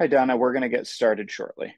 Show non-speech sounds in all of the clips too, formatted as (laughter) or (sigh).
Hi, Donna. We're going to get started shortly.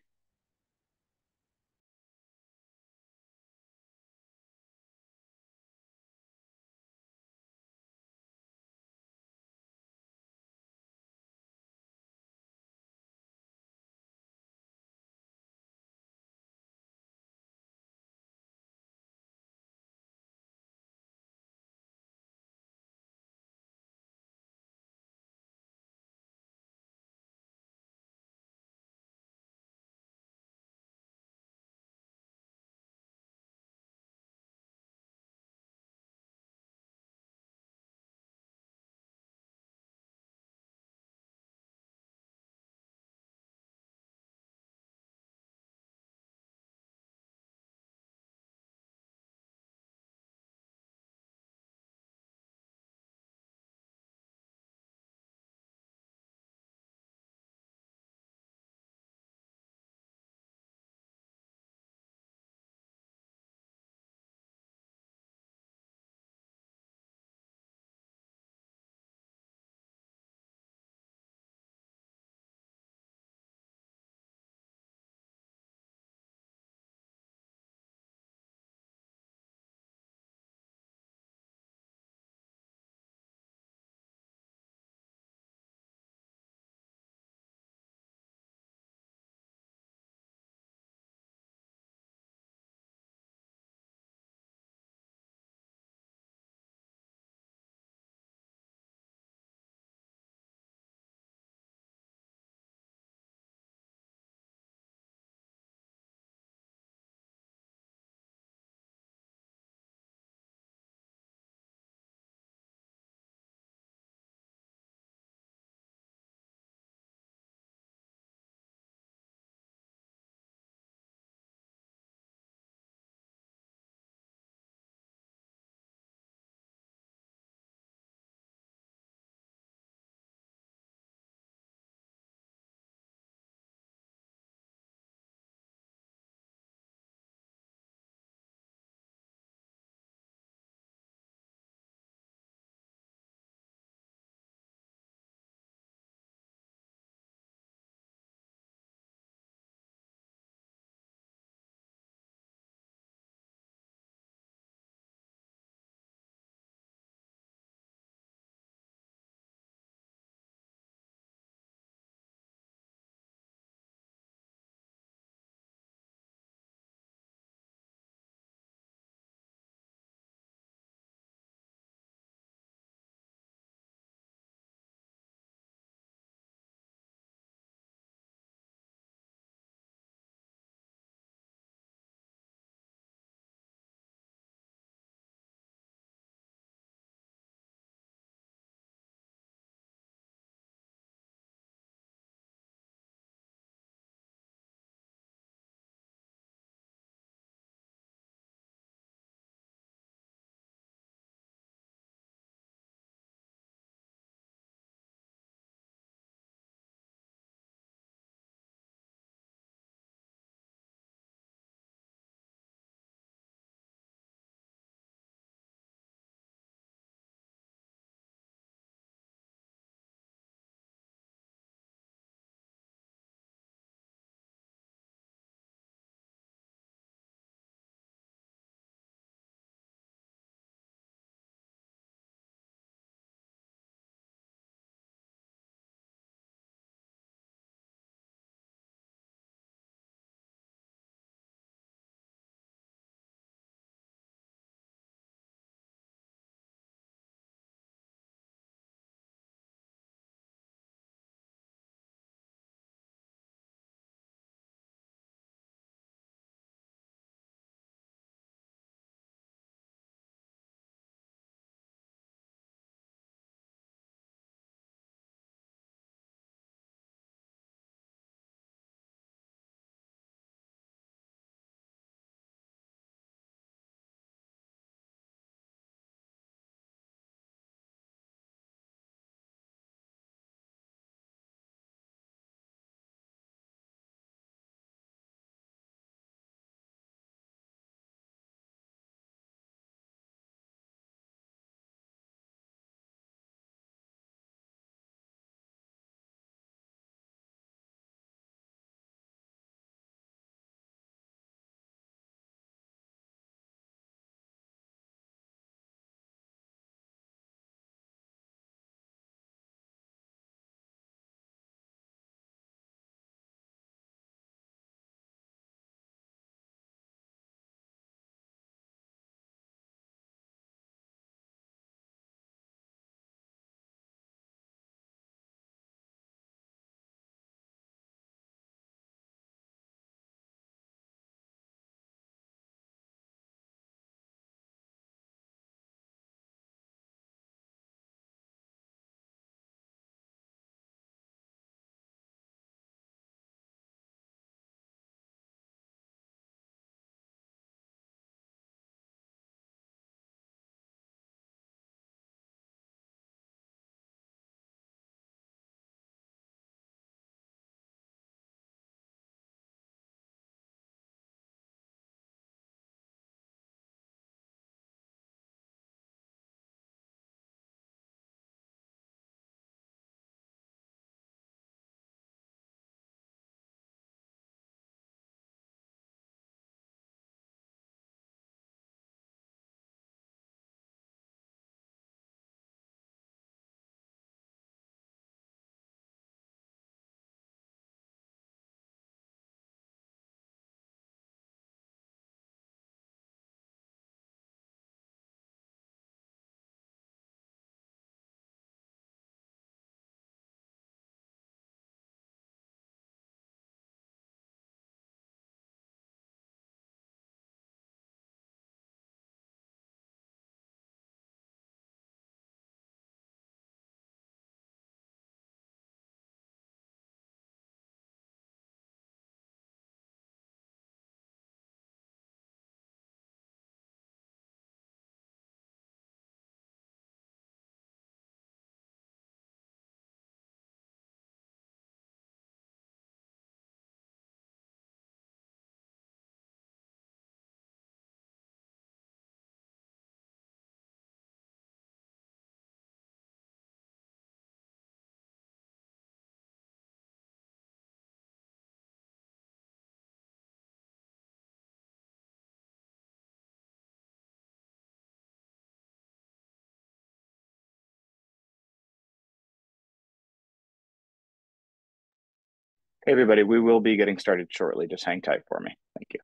Hey, everybody, we will be getting started shortly. Just hang tight for me. Thank you.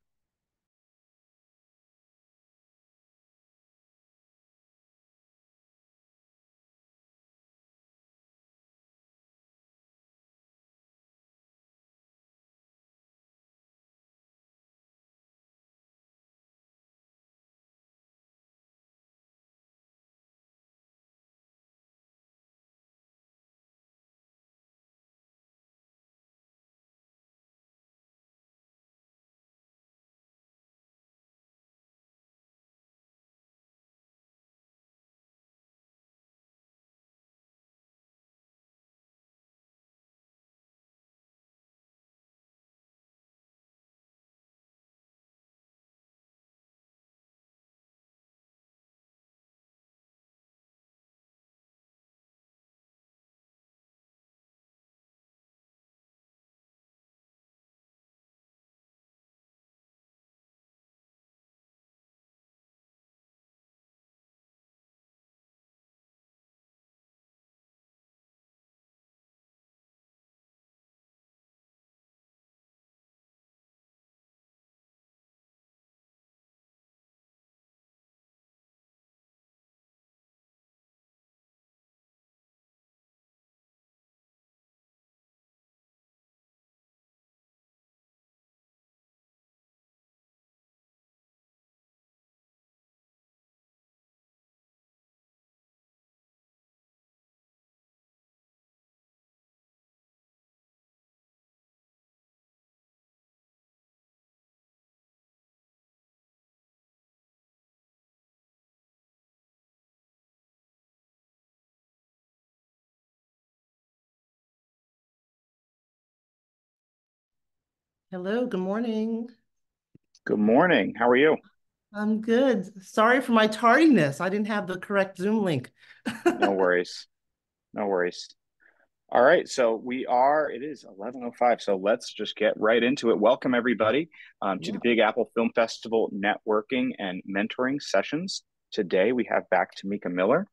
Hello, good morning. Good morning. How are you? I'm good. Sorry for my tardiness. I didn't have the correct Zoom link. no worries. No worries. All right, so we are, it is 11.05, so let's just get right into it. Welcome, everybody, um, to yeah. the Big Apple Film Festival networking and mentoring sessions. Today, we have back Tamika Miller,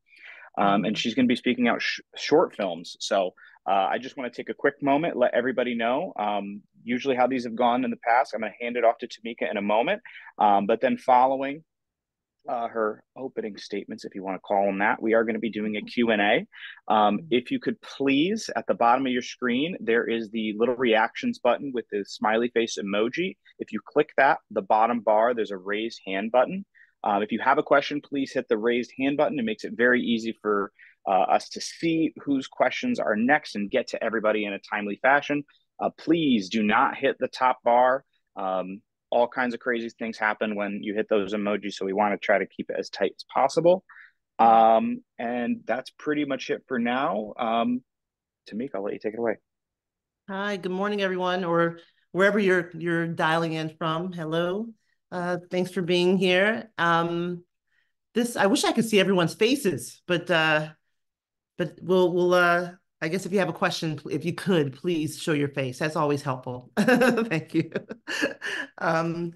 um, mm-hmm. and she's going to be speaking out sh- short films. So uh, I just want to take a quick moment, let everybody know um, usually how these have gone in the past. I'm going to hand it off to Tamika in a moment. Um, but then following uh, her opening statements, if you want to call them that, we are going to be doing a Q&A. Um, if you could please, at the bottom of your screen, there is the little reactions button with the smiley face emoji. If you click that, the bottom bar, there's a raised hand button. Um, if you have a question, please hit the raised hand button. It makes it very easy for uh, us to see whose questions are next and get to everybody in a timely fashion. Uh, please do not hit the top bar. Um, all kinds of crazy things happen when you hit those emojis, so we want to try to keep it as tight as possible. Um, and that's pretty much it for now. Um, Tamika, I'll let you take it away. Hi, good morning, everyone, or wherever you're you're dialing in from. Hello, uh, thanks for being here. Um, this I wish I could see everyone's faces, but uh, but we'll we'll uh I guess if you have a question, if you could, please show your face. That's always helpful. (laughs) Thank you. Um,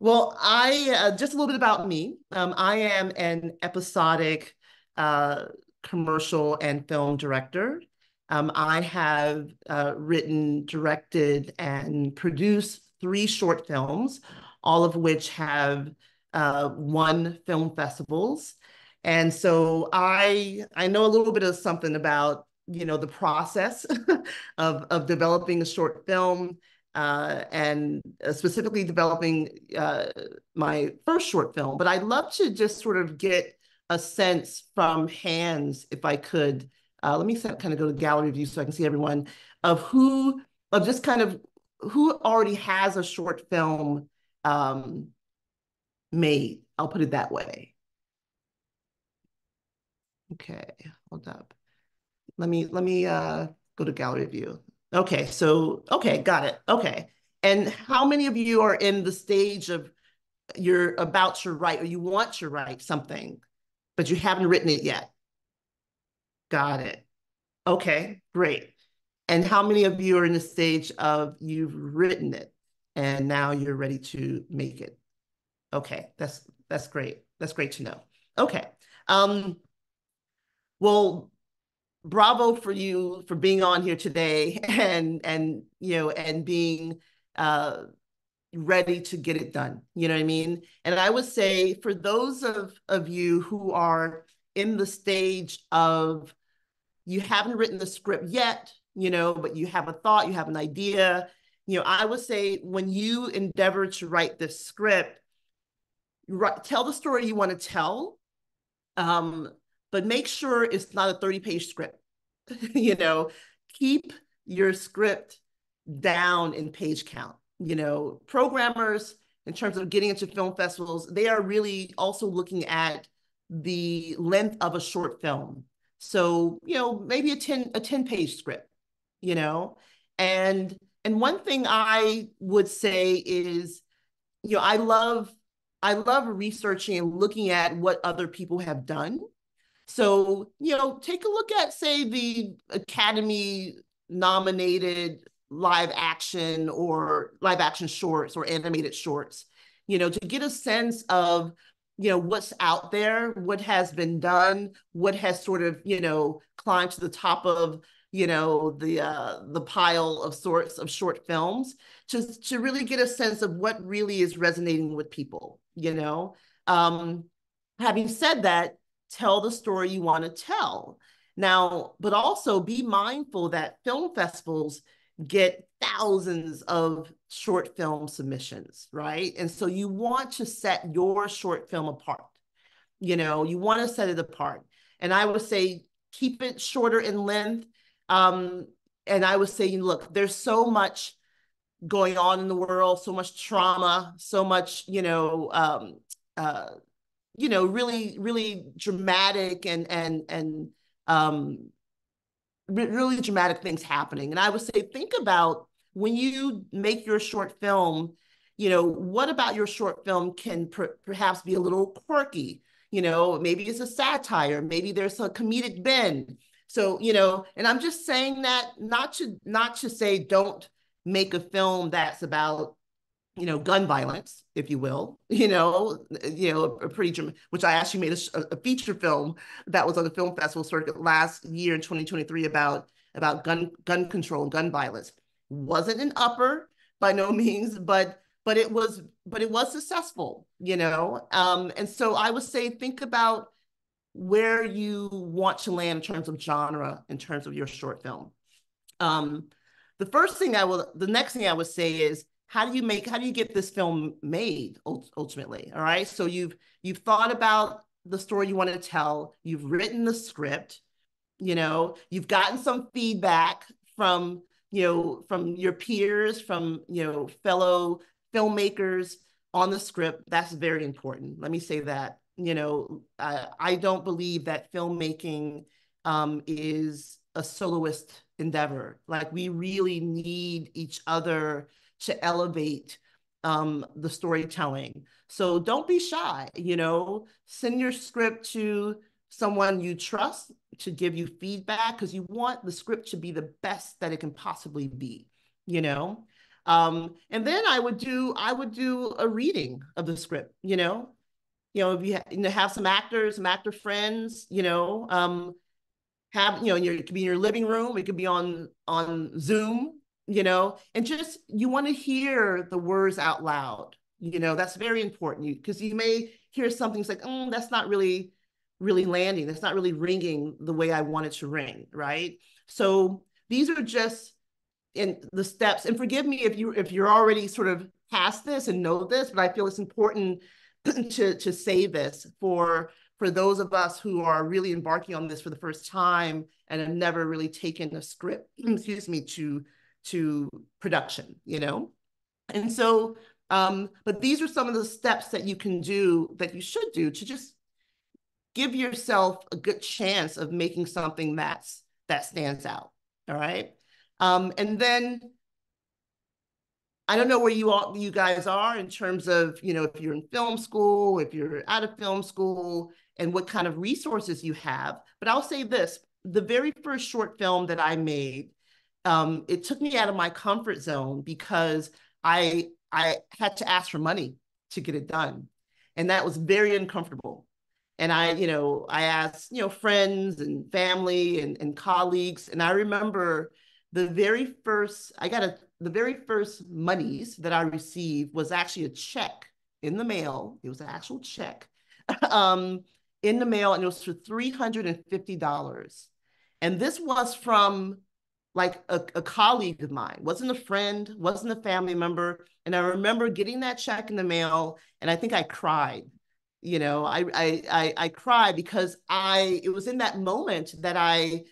well, I uh, just a little bit about me. Um, I am an episodic uh, commercial and film director. Um, I have uh, written, directed, and produced three short films, all of which have uh, won film festivals. And so I I know a little bit of something about you know the process (laughs) of of developing a short film uh, and uh, specifically developing uh, my first short film. But I'd love to just sort of get a sense from hands, if I could. Uh, let me kind of go to gallery view so I can see everyone of who of just kind of who already has a short film um, made. I'll put it that way. Okay, hold up. Let me let me uh go to gallery view. Okay, so okay, got it. Okay. And how many of you are in the stage of you're about to write or you want to write something, but you haven't written it yet? Got it. Okay, great. And how many of you are in the stage of you've written it and now you're ready to make it? Okay, that's that's great. That's great to know. Okay. Um, well, bravo for you for being on here today (laughs) and and you know and being uh ready to get it done. You know what i mean? And i would say for those of of you who are in the stage of you haven't written the script yet you know but you have a thought you have an idea you know i would say when you endeavor to write this script write, tell the story you want to tell um but make sure it's not a 30 page script. (laughs) you know, keep your script down in page count. You know, programmers, in terms of getting into film festivals, they are really also looking at the length of a short film. So, you know, maybe a 10 a 10 page script, you know. And and one thing I would say is, you know, I love I love researching and looking at what other people have done so, you know, take a look at, say, the Academy nominated live action or live action shorts or animated shorts, you know, to get a sense of, you know, what's out there, what has been done, what has sort of, you know, climbed to the top of, you know, the uh, the pile of sorts of short films to, to really get a sense of what really is resonating with people, you know. Um, having said that, tell the story you want to tell. Now, but also be mindful that film festivals get thousands of short film submissions, right? And so you want to set your short film apart. You know, you want to set it apart. And I would say keep it shorter in length. Um, and I would say, look, there's so much going on in the world, so much trauma, so much, you know, um, uh, you know, really, really dramatic and and and um, really dramatic things happening. And I would say, think about when you make your short film. You know, what about your short film can per perhaps be a little quirky? You know, maybe it's a satire, maybe there's a comedic bend. So, you know, and I'm just saying that not to not to say don't make a film that's about you know, gun violence, if you will, (laughs) you know, you know, a, pretty, which I actually made a, a, feature film that was on the film festival circuit last year in 2023 about about gun gun control and gun violence. Wasn't an upper by no (laughs) means, but but it was but it was successful, you know. Um, and so I would say think about where you want to land in terms of genre, in terms of your short film. Um, the first thing I will, the next thing I would say is how do you make how do you get this film made ultimately? All right so you've you've thought about the story you want to tell you've written the script you know you've gotten some feedback from you know from your peers from you know fellow filmmakers on the script. That's very important let me say that you know uh, i don't believe that filmmaking um, is a soloist endeavor. Like we really need each other to elevate um, the storytelling. So don't be shy, you know, send your script to someone you trust to give you feedback because you want the script to be the best that it can possibly be, you know. Um, and then I would do I would do a reading of the script, you know. You know, if you, ha you have some actors, some actor friends, you know, um, have you know, your, it could be in your living room, it could be on on Zoom, you know, and just you want to hear the words out loud. You know, that's very important because you, you may hear something like, oh, that's not really, really landing. That's not really ringing the way I want it to ring, right? So these are just in the steps. And forgive me if you if you're already sort of past this and know this, but I feel it's important (clears throat) to to say this for for those of us who are really embarking on this for the first time and have never really taken a script, (clears throat) excuse me, to to production, you know? And so, um, but these are some of the steps that you can do, that you should do to just give yourself a good chance of making something that's that stands out. All right. Um, and then I don't know where you all you guys are in terms of, you know, if you're in film school, if you're out of film school, and what kind of resources you have. But I'll say this the very first short film that I made um, it took me out of my comfort zone because I I had to ask for money to get it done, and that was very uncomfortable. and I, you know, I asked, you know, friends and family and, and colleagues. And I remember the very first, I got a, the very first monies that I received was actually a check in the mail. It was an actual check (laughs) um, in the mail, and it was for $350. And this was from like a, a colleague of mine, wasn't a friend, wasn't a family member. And I remember getting that check in the mail, and I think I cried you know I, I i i cry because i it was in that moment that i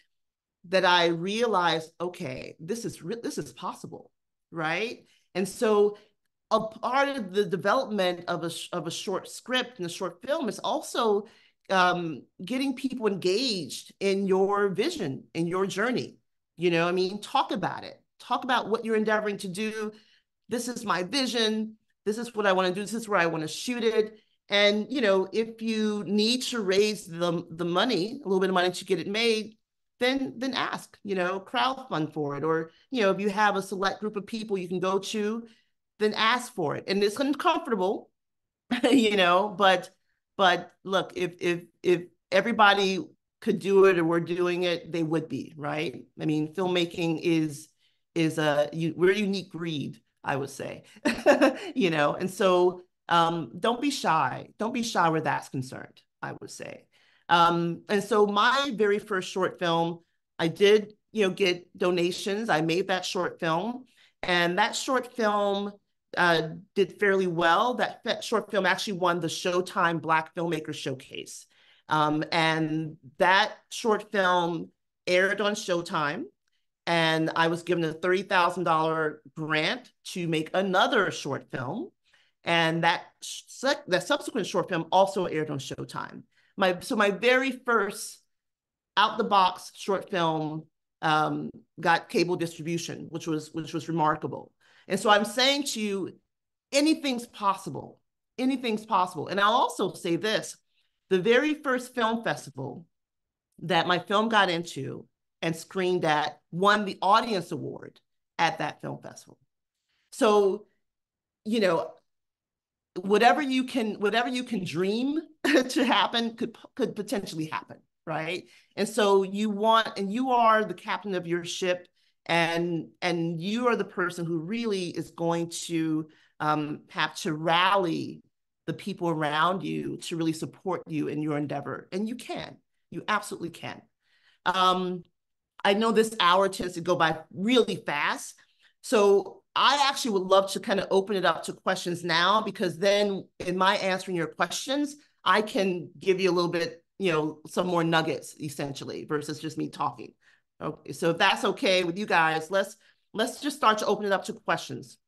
that i realized okay this is this is possible right and so a part of the development of a of a short script and a short film is also um, getting people engaged in your vision in your journey you know i mean? Talk about it. Talk about what you're endeavoring to do. This is my vision. This is what i want to do. This is where i want to shoot it. And you know, if you need to raise the the money, a little bit of money to get it made, then then ask, you know, crowd fund for it. Or, you know, if you have a select group of people you can go to, then ask for it. And it's uncomfortable, (laughs) you know, but but look, if if if everybody could do it or we're doing it, they would be, right? I mean, filmmaking is is a we're a unique breed, I would say. (laughs) you know, and so um, don't be shy. Don't be shy where that's concerned, I would say. Um, and so my very first short film, I did, you know, get donations. I made that short film and that short film uh, did fairly well. That short film actually won the Showtime Black Filmmaker Showcase. Um, and that short film aired on Showtime and I was given a $30,000 grant to make another short film and that that subsequent short film also aired on Showtime. My so my very first out the box short film um, got cable distribution, which was which was remarkable. And so I'm saying to you, anything's possible. Anything's possible. And I'll also say this: the very first film festival that my film got into and screened at won the audience award at that film festival. So, you know, whatever you can whatever you can dream (laughs) to happen could could potentially happen right and so you want and you are the captain of your ship and and you are the person who really is going to um, have to rally the people around you to really support you in your endeavor and you can you absolutely can um, i know this hour tends to go by really fast so I actually would love to kind of open it up to questions now because then in my answering your questions, I can give you a little bit, you know, some more nuggets essentially versus just me talking. Okay, so if that's okay with you guys, let's let's just start to open it up to questions.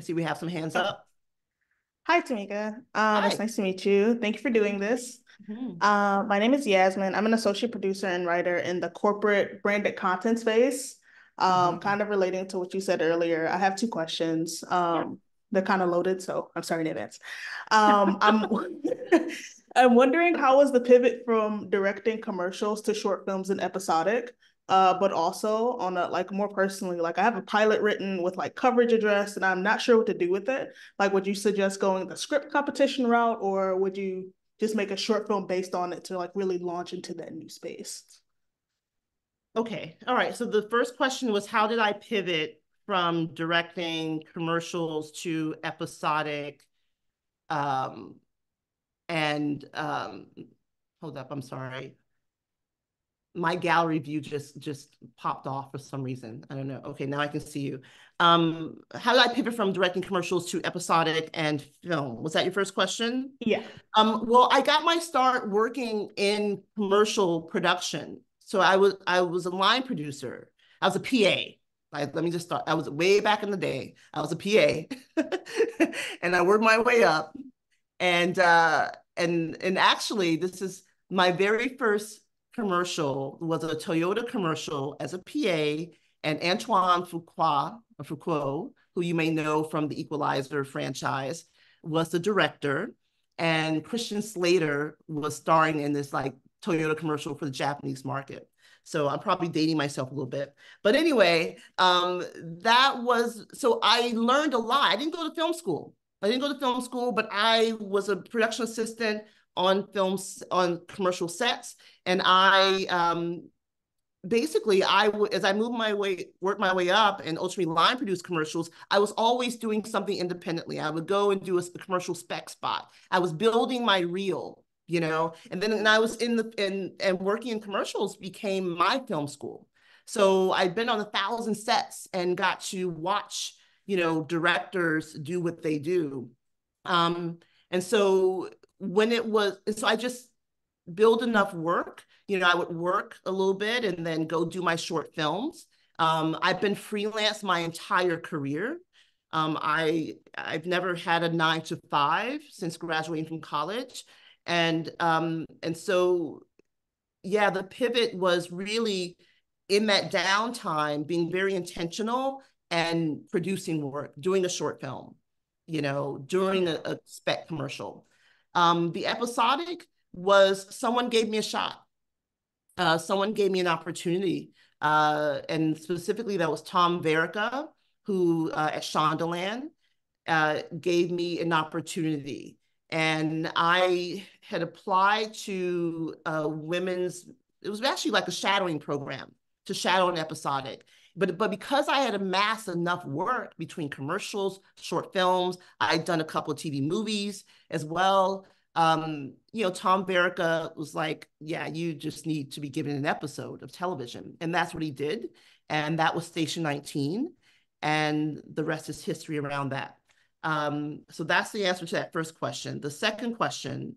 I see we have some hands up. Hi, Tamika. Um, Hi. It's nice to meet you. Thank you for doing this. Mm-hmm. Uh, my name is Yasmin. I'm an associate producer and writer in the corporate branded content space. Um, mm-hmm. Kind of relating to what you said earlier, I have two questions. Um, yeah. They're kind of loaded, so I'm sorry in advance. Um, I'm (laughs) I'm wondering how was the pivot from directing commercials to short films and episodic? Uh, but also on a like more personally, like I have a pilot written with like coverage address and I'm not sure what to do with it. Like, would you suggest going the script competition route or would you just make a short film based on it to like really launch into that new space? Okay. All right. So the first question was how did I pivot from directing commercials to episodic um and um hold up, I'm sorry my gallery view just just popped off for some reason. I don't know. Okay, now I can see you. Um, how did I pivot from directing commercials to episodic and film? Was that your first question? Yeah. Um, well, I got my start working in commercial production. So I was I was a line producer. I was a PA. Like, let me just start. I was way back in the day. I was a PA, (laughs) and I worked my way up. And uh, and and actually, this is my very first commercial was a Toyota commercial as a PA, and Antoine Fuqua, Fuqua, who you may know from the Equalizer franchise, was the director. And Christian Slater was starring in this like Toyota commercial for the Japanese market. So I'm probably dating myself a little bit. But anyway, um, that was, so I learned a lot. I didn't go to film school. I didn't go to film school, but I was a production assistant on films, on commercial sets. And I, um, basically I as I moved my way, worked my way up and ultimately line produced commercials, I was always doing something independently. I would go and do a, a commercial spec spot. I was building my reel you know and then and i was in the in and working in commercials became my film school so i've been on a thousand sets and got to watch you know directors do what they do um and so when it was so i just build enough work you know i would work a little bit and then go do my short films um i've been freelance my entire career um, I I've never had a nine to five since graduating from college. And um, and so yeah, the pivot was really in that downtime being very intentional and producing work, doing a short film, you know, during a, a spec commercial. Um, the episodic was someone gave me a shot. Uh, someone gave me an opportunity. Uh, and specifically, that was Tom Verica, who uh, at Shondaland uh, gave me an opportunity and I had applied to a women's, it was actually like a shadowing program to shadow an episodic. But, but because I had amassed enough work between commercials, short films, I'd done a couple of TV movies as well. Um, you know, Tom Verica was like, yeah, you just need to be given an episode of television. And that's what he did. And that was Station 19. And the rest is history around that. Um, so that's the answer to that first question. The second question,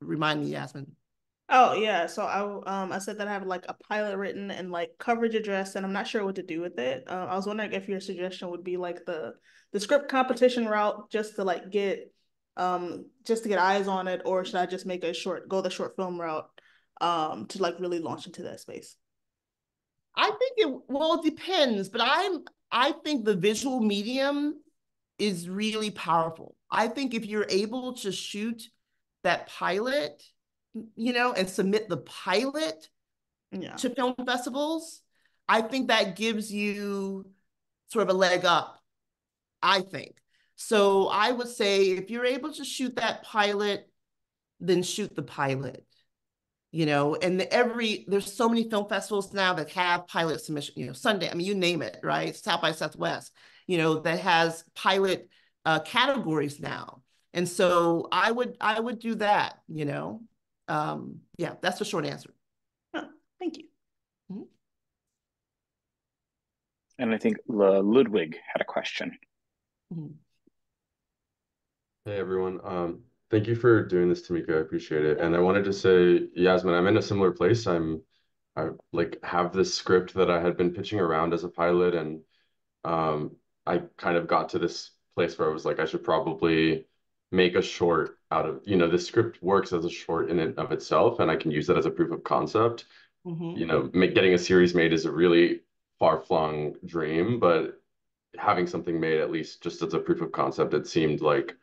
remind me, Yasmin. Oh yeah, so I um I said that I have like a pilot written and like coverage address, and I'm not sure what to do with it. Uh, I was wondering if your suggestion would be like the the script competition route, just to like get um just to get eyes on it, or should I just make a short go the short film route um to like really launch into that space? I think it well it depends, but I'm I think the visual medium is really powerful. I think if you're able to shoot that pilot, you know, and submit the pilot yeah. to film festivals, I think that gives you sort of a leg up, I think. So I would say if you're able to shoot that pilot, then shoot the pilot. You know, and every there's so many film festivals now that have pilot submission, you know, Sundance, I mean, you name it, right? South by Southwest you know, that has pilot uh, categories now. And so I would I would do that, you know. Um, yeah, that's the short answer. Oh, thank you. Mm -hmm. And I think Ludwig had a question. Mm -hmm. Hey everyone. Um, thank you for doing this, Tamika. I appreciate it. And I wanted to say, Yasmin, I'm in a similar place. I'm I like have this script that I had been pitching around as a pilot and um, I kind of got to this place where I was like, I should probably make a short out of, you know, the script works as a short in and of itself, and I can use that as a proof of concept. Mm-hmm. You know, make, getting a series made is a really far flung dream, but having something made at least just as a proof of concept, it seemed like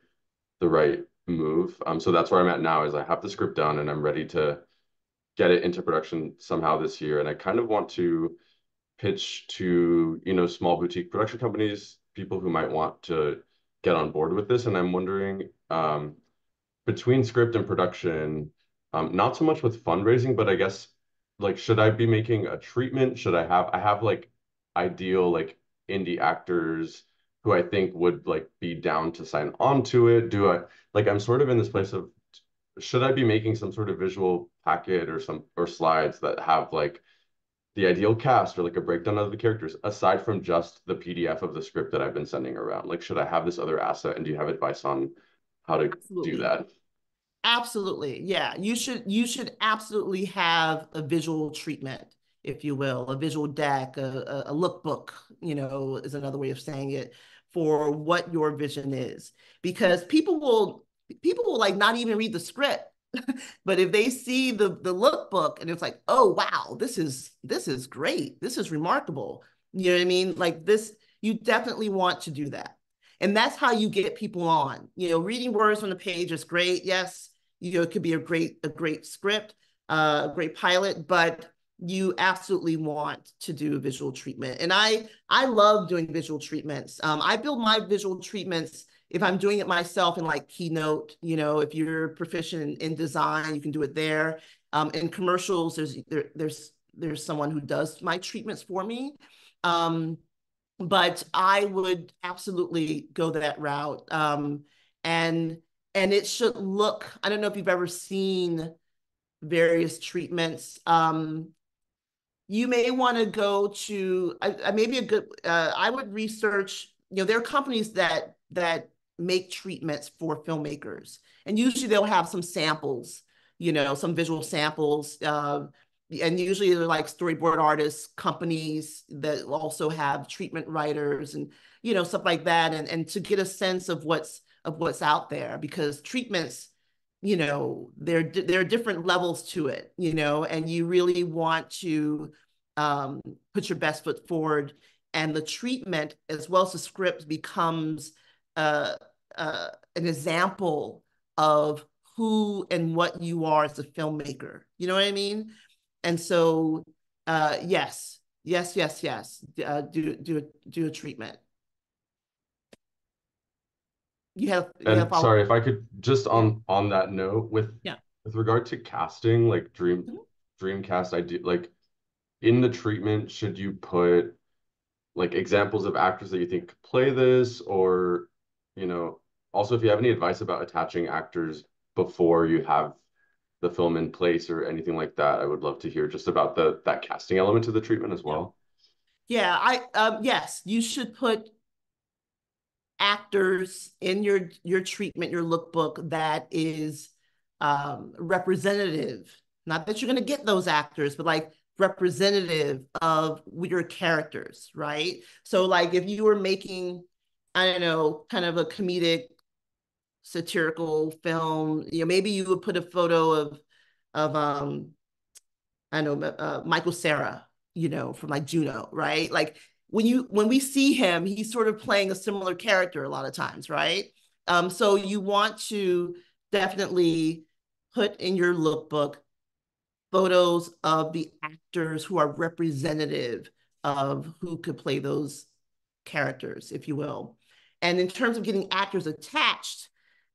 the right move. Um, so that's where I'm at now. Is I have the script done and I'm ready to get it into production somehow this year, and I kind of want to pitch to you know small boutique production companies, people who might want to get on board with this. And I'm wondering um, between script and production, um, not so much with fundraising, but I guess like should I be making a treatment? Should I have I have like ideal like indie actors who I think would like be down to sign on to it? Do I like I'm sort of in this place of should I be making some sort of visual packet or some or slides that have like the ideal cast or like a breakdown of the characters aside from just the PDF of the script that I've been sending around? Like, should I have this other asset? And do you have advice on how to absolutely. do that? Absolutely. Yeah. You should you should absolutely have a visual treatment, if you will, a visual deck, a, a lookbook, you know, is another way of saying it for what your vision is. Because people will people will like not even read the script (laughs) but if they see the the lookbook and it's like, oh wow, this is this is great, this is remarkable. You know what I mean? Like this, you definitely want to do that. And that's how you get people on. You know, reading words on the page is great. Yes, you know, it could be a great, a great script, uh, a great pilot, but you absolutely want to do a visual treatment. And I I love doing visual treatments. Um, I build my visual treatments if I'm doing it myself in like Keynote, you know, if you're proficient in, design, you can do it there. Um, in commercials, there's there, there's there's someone who does my treatments for me. Um, but I would absolutely go that route. Um, and and it should look, I don't know if you've ever seen various treatments. Um, you may want to go to uh, maybe a good uh, i would research you know there are companies that that make treatments for filmmakers. And usually they'll have some samples you know some visual samples uh, and usually they're like storyboard artists companies that also have treatment writers and you know stuff like that. And and to get a sense of what's of what's out there because treatments you know there there are different levels to it you know and you really want to um, put your best foot forward. And the treatment as well as the script becomes uh, uh, an example of who and what you are as a filmmaker. You know what i mean? And so uh, yes yes yes yes uh, do do do a treatment. You have, you and have sorry if I could just on on that note with yeah. with regard to casting like dream mm-hmm. dreamcast I do like in the treatment should you put like examples of actors that you think could play this or you know also if you have any advice about attaching actors before you have the film in place or anything like that I would love to hear just about the that casting element to the treatment as well yeah I um yes you should put actors in your your treatment, your lookbook that is um, representative. Not that you're going to get those actors, but like representative of your characters, right? So like if you were making, I don't know, kind of a comedic satirical film, you know, maybe you would put a photo of of um I know uh, Michael Cera, you know, from like Juno, right? Like when you when we see him, he's sort of playing a similar character a lot of times, right? Um, so you want to definitely put in your lookbook photos of the actors who are representative of who could play those characters, if you will. And in terms of getting actors attached,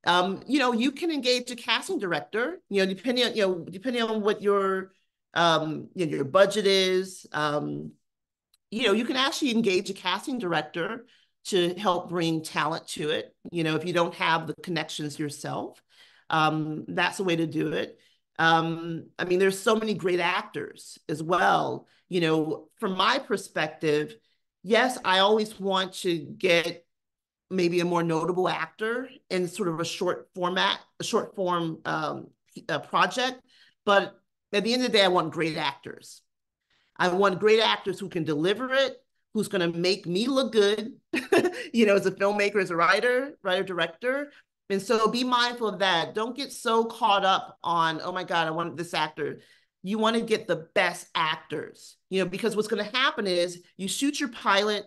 um, you know, you can engage a casting director, you know, depending on, you know, depending on what your um, you know, your budget is, um, you know, you can actually engage a casting director to help bring talent to it. You know, if you don't have the connections yourself, um, that's a way to do it. Um, I mean, there's so many great actors as well. You know, from my perspective, yes, I always want to get maybe a more notable actor in sort of a short format, a short form um, a project. But at the end of the day, I want great actors. I want great actors who can deliver it, who's going to make me look good, (laughs) you know, as a filmmaker, as a writer, writer, director. And so be mindful of that. Don't get so caught up on, oh my God, I want this actor. You want to get the best actors, you know, because what's going to happen is you shoot your pilot,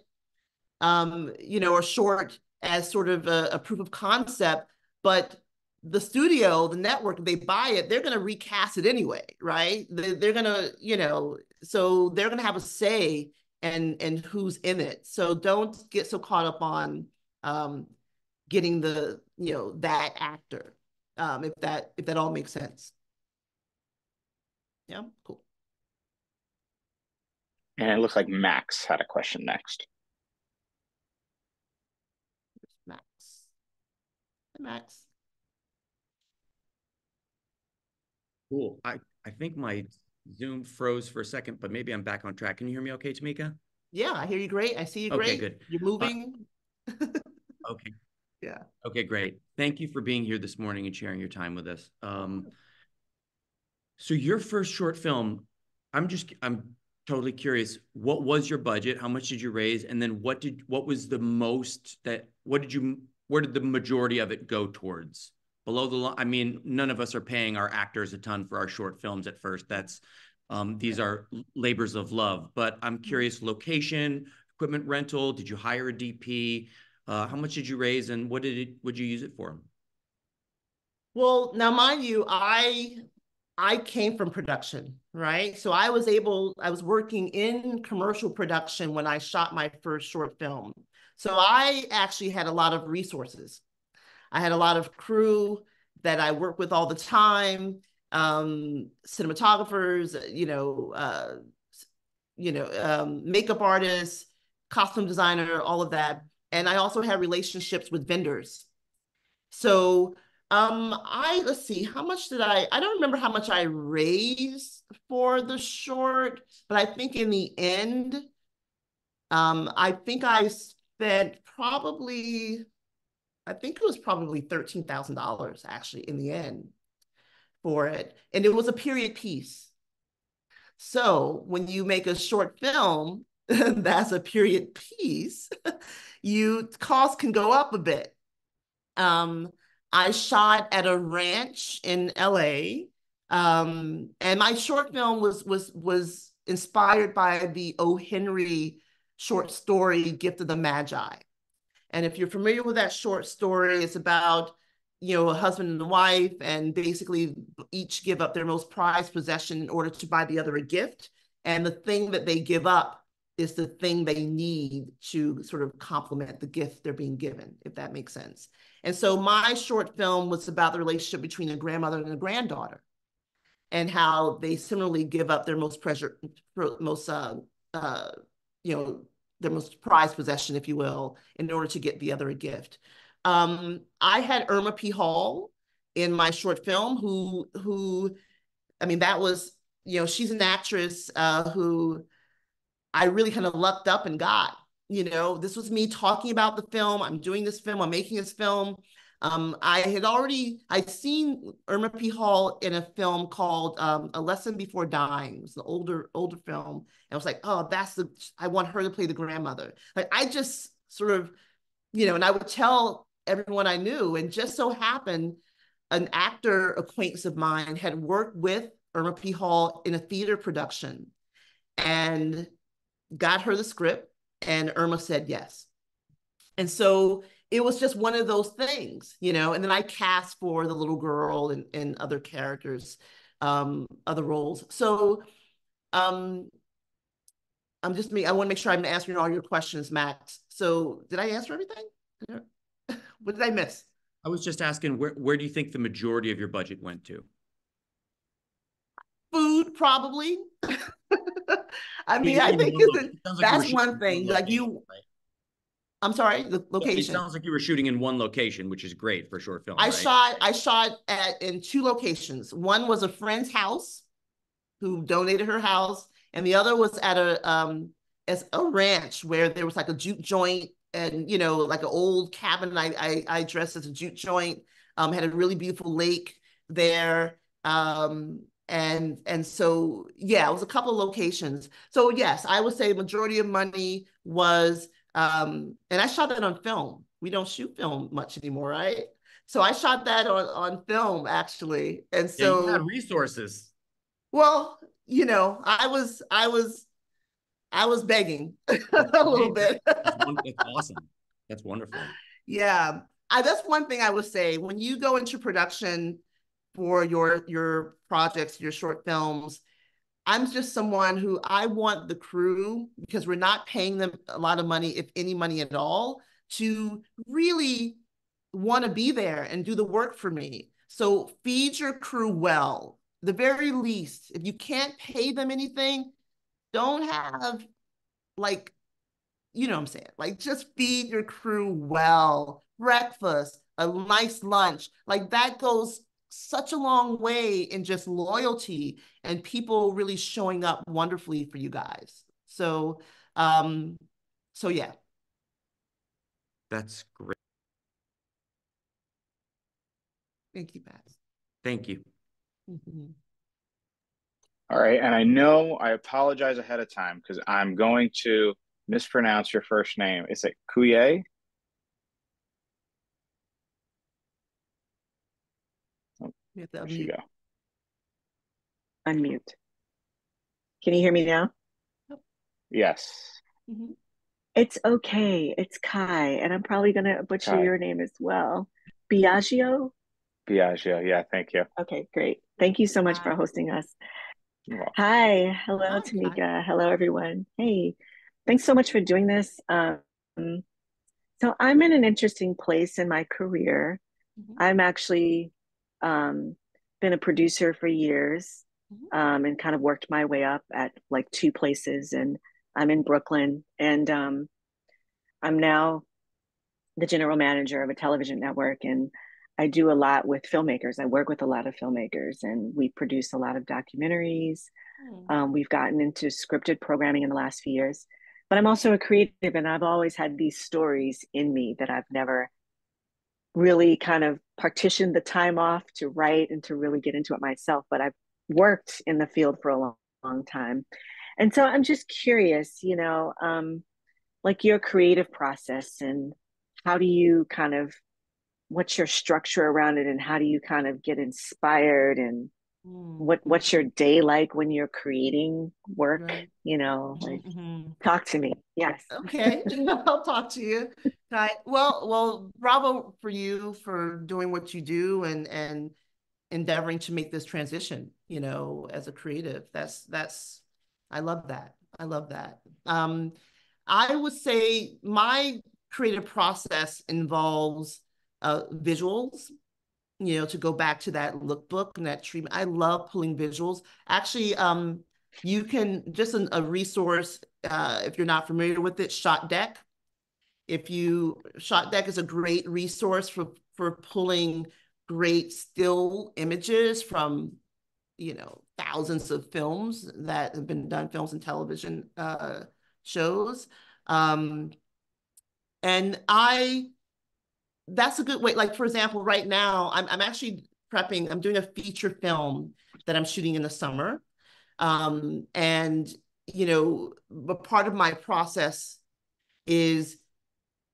um, you know, or short as sort of a, a proof of concept, but the studio, the network, they buy it, they're going to recast it anyway, right? They, they're going to, you know, so they're going to have a say and and who's in it. So don't get so caught up on um, getting the you know that actor, um, if that if that all makes sense. Yeah, cool. And it looks like Max had a question next. Max. Max. Cool. I, I think my Zoom froze for a second, but maybe I'm back on track. Can you hear me okay, Tamika? Yeah, I hear you great. I see you great. Okay, good. You're moving. Uh, (laughs) okay. Yeah. Okay, great. Thank you for being here this morning and sharing your time with us. Um, so your first short film, I'm just, I'm totally curious. What was your budget? How much did you raise? And then what did, what was the most that, what did you, where did the majority of it go towards? below the line. I mean, none of us are paying our actors a ton for our short films at first. That's um, these are labors of love. But I'm mm-hmm. curious: location, equipment rental. Did you hire a DP? Uh, how much did you raise, and what did it? Would you use it for? Well, now mind you, I I came from production, right? So I was able, I was working in commercial production when I shot my first short film. So I actually had a lot of resources. I had a lot of crew that I work with all the time, um, cinematographers, you know, uh, you know, um, makeup artists, costume designer, all of that. And I also had relationships with vendors. So um, I let's see, how much did I? I don't remember how much I raised for the short, but I think in the end, um, I think I spent probably, I think it was probably thirteen thousand dollars actually in the end for it, and it was a period piece. So when you make a short film, (laughs) that's a period piece. (laughs) you costs can go up a bit. Um, I shot at a ranch in LA. Um, and my short film was was was inspired by the O. Henry short story Gift of the Magi. And if you're familiar with that short story, it's about you know a husband and a wife, and basically each give up their most prized possession in order to buy the other a gift. And the thing that they give up is the thing they need to sort of complement the gift they're being given, if that makes sense. And so my short film was about the relationship between a grandmother and a granddaughter and how they similarly give up their most pressure, most, uh, uh, you know, their most prized possession, if you will, in order to get the other a gift. Um, I had Irma P. Hall in my short film who, who, I mean, that was, you know, she's an actress uh, who I really kind of lucked up and got you know, this was me talking about the film. I'm doing this film. I'm making this film. Um, I had already I'd seen Irma P. Hall in a film called um, A Lesson Before Dying. It was an older older film. And I was like, oh, that's the I want her to play the grandmother. Like I just sort of, you know, and I would tell everyone I knew, and just so happened, an actor acquaintance of mine had worked with Irma P. Hall in a theater production, and got her the script and Irma said yes. And so it was just one of those things, you know. And then I cast for the little girl and, and other characters, um, other roles. So um, I'm just me. I want to make sure I'm answering all your questions, Max. So did I answer everything? (laughs) what did I miss? I was just asking where where do you think the majority of your budget went to? Food, probably. (laughs) I mean, I think like that's one thing. Like you, right? I'm sorry, the location. It sounds like you were shooting in one location, which is great for short film. I right? shot. I shot at in two locations. One was a friend's house, who donated her house, and the other was at a um as a ranch where there was like a juke joint and you know like an old cabin. I I, I dressed as a juke joint. Um, had a really beautiful lake there. Um, and and so yeah it was a couple of locations so yes i would say majority of money was um and i shot that on film. We don't shoot film much anymore right? So i shot that on on film actually. And so yeah, resources. Well you know i was i was i was begging (laughs) a little bit. That's, (laughs) that's awesome. That's wonderful. Yeah. I, that's one thing i would say. When you go into production for your your projects, your short films. I'm just someone who I want the crew because we're not paying them a lot of money, if any money at all, to really want to be there and do the work for me. So feed your crew well. The very least, if you can't pay them anything, don't have like, you know what I'm saying? Like just feed your crew well. Breakfast, a nice lunch. Like that goes such a long way in just loyalty and people really showing up wonderfully for you guys. So, um, so yeah. That's great. Thank you, Pat. Thank you. Mm-hmm. All right. And I know I apologize ahead of time because I'm going to mispronounce your first name. Is it Kuye? We have to there unmute. go. Unmute. Can you hear me now? Yes. Mm-hmm. It's okay. It's Kai, and I'm probably going to butcher Kai. your name as well. Biagio? Biagio. Yeah, thank you. Okay, great. Thank you so much Hi. for hosting us. Hi, hello, Hi, Tamika. Hi. Hello, everyone. Hey, thanks so much for doing this. Um, so I'm in an interesting place in my career. Mm-hmm. I'm actually um, been a producer for years mm-hmm. um, and kind of worked my way up at like two places. And I'm in Brooklyn and um, I'm now the general manager of a television network. And I do a lot with filmmakers. I work with a lot of filmmakers and we produce a lot of documentaries. Mm. Um, we've gotten into scripted programming in the last few years. But I'm also a creative and I've always had these stories in me that I've never really kind of partitioned the time off to write and to really get into it myself. But I've worked in the field for a long, long time. And so I'm just curious, you know, um, like your creative process and how do you kind of, what's your structure around it and how do you kind of get inspired and what what's your day like when you're creating work right. you know like mm-hmm. talk to me yes okay (laughs) i'll talk to you Kai. well well bravo for you for doing what you do and and endeavoring to make this transition you know as a creative that's that's i love that i love that um i would say my creative process involves uh, visuals you know, to go back to that lookbook and that treatment. I love pulling visuals. Actually, um, you can just an, a resource uh, if you're not familiar with it, Shotdeck. If you Shotdeck is a great resource for for pulling great still images from you know thousands of films that have been done, films and television uh, shows. Um, and I that's a good way. Like, for example, right now, I'm, I'm actually prepping, I'm doing a feature film that I'm shooting in the summer. Um, and, you know, but part of my process is,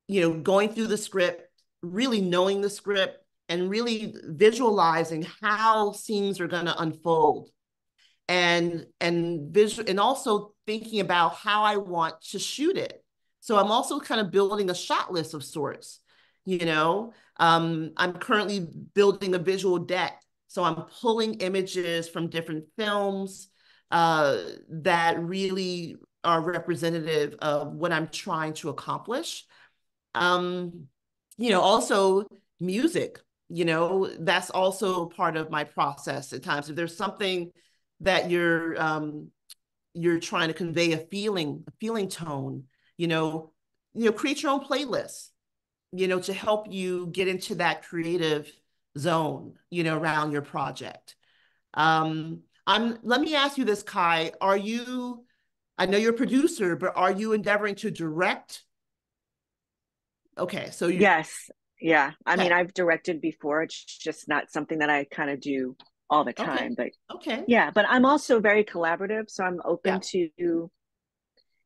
you know, going through the script, really knowing the script, and really visualizing how scenes are going to unfold. And and visual and also thinking about how I want to shoot it. So I'm also kind of building a shot list of sorts you know? Um, i'm currently building a visual deck. So i'm pulling images from different films uh, that really are representative of what i'm trying to accomplish um, you know also music you know that's also part of my process at times if there's something that you're um, you're trying to convey a feeling a feeling tone you know you know create your own playlist you know, to help you get into that creative zone, you know, around your project. Um, I'm, let me ask you this, Kai, are you, I know you're a producer, but are you endeavoring to direct? Okay, so you Yes, yeah. I okay. mean, I've directed before. It's just not something that I kind of do all the time, okay. but okay. Yeah, but I'm also very collaborative, so I'm open yeah. to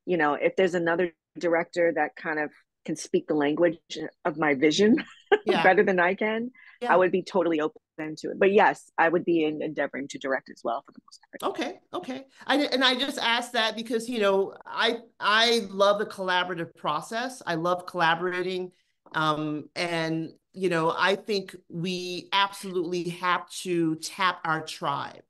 you know, if there's another director that kind of can speak the language of my vision (laughs) yeah. better than I can, yeah. I would be totally open to it. But yes, I would be in, endeavoring to direct as well for the most part. Okay, okay. I, and I just asked that because you know I I love the collaborative process. I love collaborating, um, and you know I think we absolutely have to tap our tribe.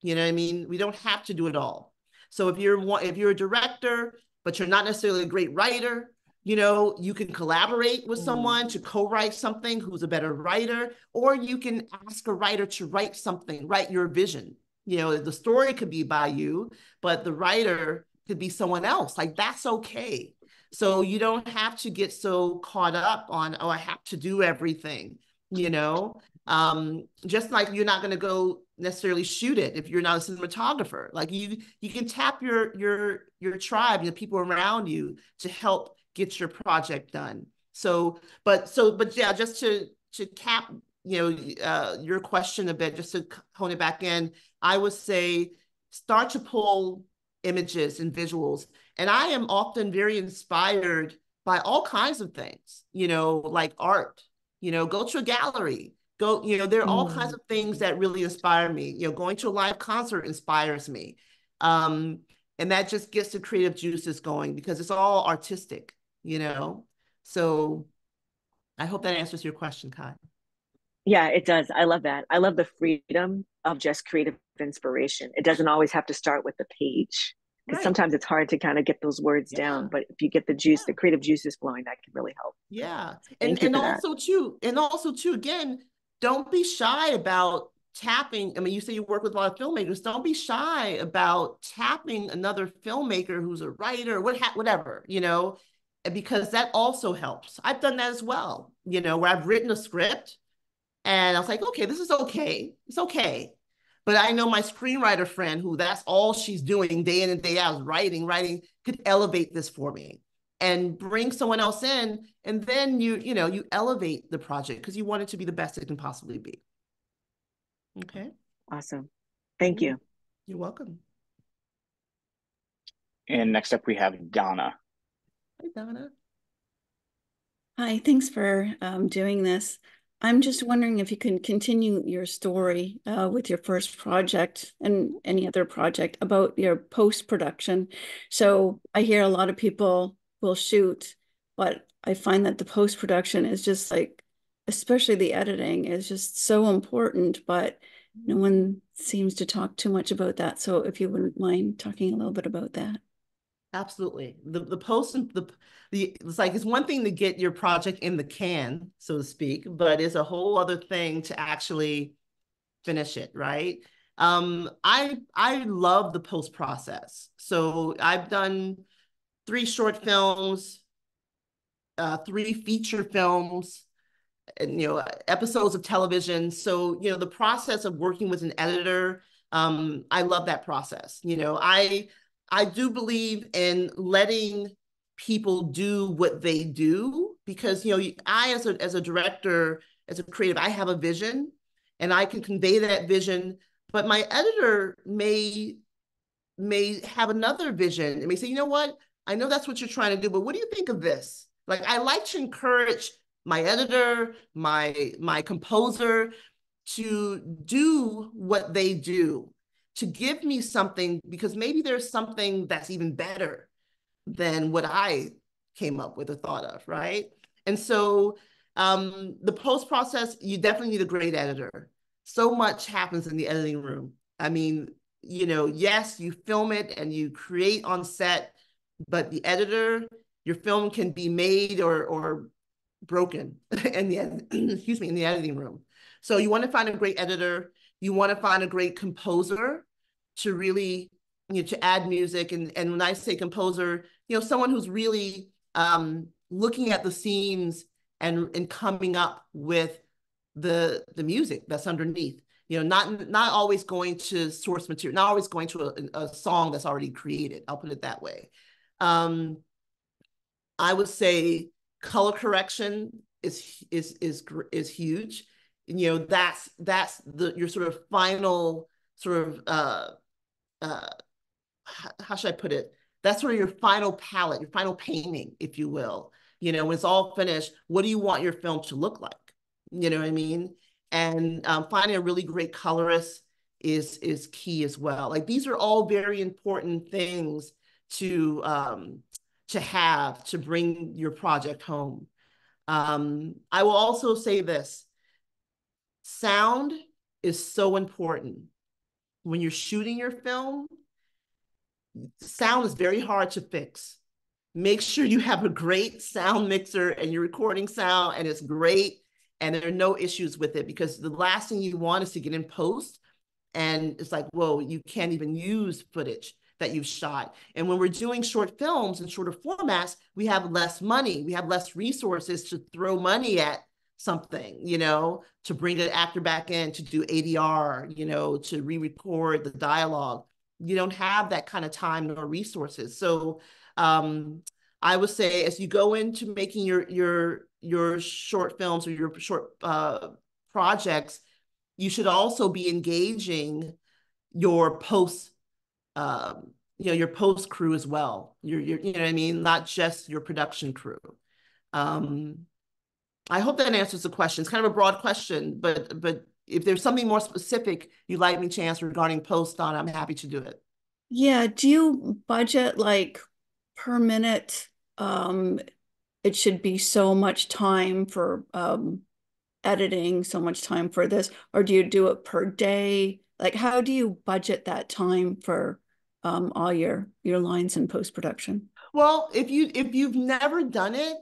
You know I mean? We don't have to do it all. So if you're one, if you're a director, but you're not necessarily a great writer, you know you can collaborate with mm. someone to co-write something who's a better writer or you can ask a writer to write something write your vision. You know the story could be by you but the writer could be someone else. Like that's okay. So you don't have to get so caught up on oh i have to do everything you know? Um just like you're not going to go necessarily shoot it if you're not a cinematographer. Like you you can tap your your your tribe the people around you to help get your project done. So, but so, but yeah, just to to cap, you know, uh, your question a bit, just to hone it back in, I would say start to pull images and visuals. And I am often very inspired by all kinds of things, you know, like art, you know, go to a gallery, go, you know, there are all mm. kinds of things that really inspire me. You know, going to a live concert inspires me. Um, and that just gets the creative juices going because it's all artistic you know? So I hope that answers your question, Kai. Yeah, it does. I love that. I love the freedom of just creative inspiration. It doesn't always have to start with the page because right. sometimes it's hard to kind of get those words yeah. down. But if you get the juice, yeah. the creative juices flowing, that can really help. Yeah, and and also that. too, and also too, again, don't be shy about tapping. I mean, you say you work with a lot of filmmakers. Don't be shy about tapping another filmmaker who's a writer, what whatever you know, because that also helps. I've done that as well. You know, where I've written a script, and I was like, okay, this is okay. It's okay but I know my screenwriter friend who that's all she's doing day in and day out, writing, writing, could elevate this for me and bring someone else in. And then you, you know, you elevate the project because you want it to be the best it can possibly be. Okay. Awesome. Thank you. You're welcome. And next up we have Donna. Hi, Donna. Hi, thanks for um, doing this. I'm just wondering if you can continue your story uh, with your first project and any other project about your post production. So I hear a lot of people will shoot, but I find that the post production is just like, especially the editing, is just so important. But no one seems to talk too much about that. So if you wouldn't mind talking a little bit about that. Absolutely. The the post and the the it's like it's one thing to get your project in the can, so to speak, but it's a whole other thing to actually finish it, right? Um, I I love the post process. So I've done three short films, uh, three feature films, and you know episodes of television. So you know the process of working with an editor, um, I love that process. You know, I I do believe in letting people do what they do because you know I as a as a director as a creative I have a vision and I can convey that vision but my editor may may have another vision and may say you know what? I know that's what you're trying to do but what do you think of this? Like I like to encourage my editor my my composer to do what they do to give me something because maybe there's something that's even better than what I came up with or thought of, right? And so um, the post process, you definitely need a great editor. So much happens in the editing room. I mean, you know, yes, you film it and you create on set, but the editor, your film can be made or or broken (laughs) in the (clears throat) excuse me in the editing room. So you want to find a great editor you want to find a great composer to really you know to add music. And and when i say composer you know someone who's really um looking at the scenes and and coming up with the the music that's underneath you know not not always going to source material not always going to a, a song that's already created. I'll put it that way. Um i would say color correction is is is is huge you know that's that's the your sort of final sort of uh uh how should I put it? That's sort of your final palette, your final painting, if you will. You know, when it's all finished, what do you want your film to look like? You know what I mean? And um, finding a really great colorist is is key as well. Like these are all very important things to um, to have to bring your project home. Um, I will also say this: sound is so important. When you're shooting your film, sound is very hard to fix. Make sure you have a great sound mixer and you're recording sound and it's great and there are no issues with it because the last thing you want is to get in post and it's like, whoa, you can't even use footage that you've shot. And when we're doing short films and shorter formats, we have less money, we have less resources to throw money at something, you know, to bring an actor back in to do ADR, you know, to re-record the dialogue. You don't have that kind of time nor resources. So um, I would say as you go into making your your your short films or your short uh, projects, you should also be engaging your post um, you know your post crew as well. Your your you know what I mean, not just your production crew. Um, I hope that answers the question. It's kind of a broad question, but but if there's something more specific you'd like me to answer regarding post on, I'm happy to do it. Yeah. Do you budget like per minute? Um, it should be so much time for um, editing, so much time for this, or do you do it per day? Like, how do you budget that time for um, all your your lines in post production? Well, if you if you've never done it,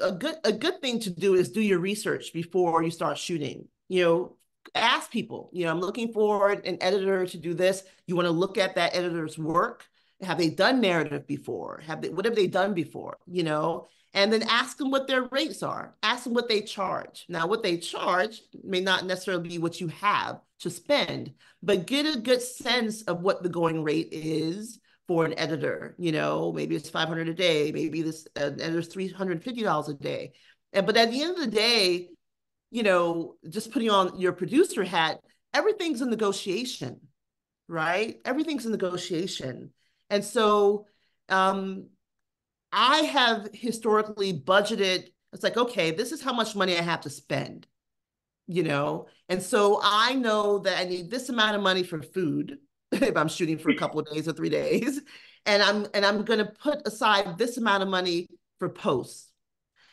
a good a good thing to do is do your research before you start shooting. You know, ask people. You know, I'm looking for an editor to do this. You want to look at that editor's work. Have they done narrative before? Have they what have they done before? You know, and then ask them what their rates are. Ask them what they charge. Now, what they charge may not necessarily be what you have to spend, but get a good sense of what the going rate is for an editor. You know, maybe it's 500 a day, maybe this uh, editor's $350 a day. And, but at the end of the day, you know, just putting on your producer hat, everything's a negotiation, right? Everything's a negotiation. And so um, I have historically budgeted, it's like, okay, this is how much money I have to spend, you know? And so I know that I need this amount of money for food if I'm shooting for a couple of days or three days. And I'm and I'm gonna put aside this amount of money for posts.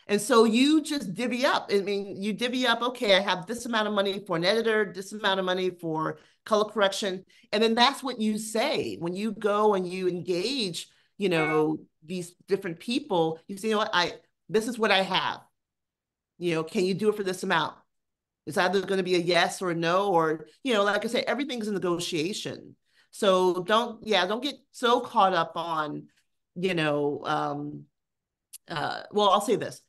And so you just divvy up. I mean, you divvy up, okay, I have this amount of money for an editor, this amount of money for color correction. And then that's what you say when you go and you engage you know, these different people, you say, you know what, I this is what I have. You know, can you do it for this amount? It's either going to be a yes or a no, or, you know, like I say, everything's a negotiation. So don't, yeah, don't get so caught up on, you know, um, uh, well, I'll say this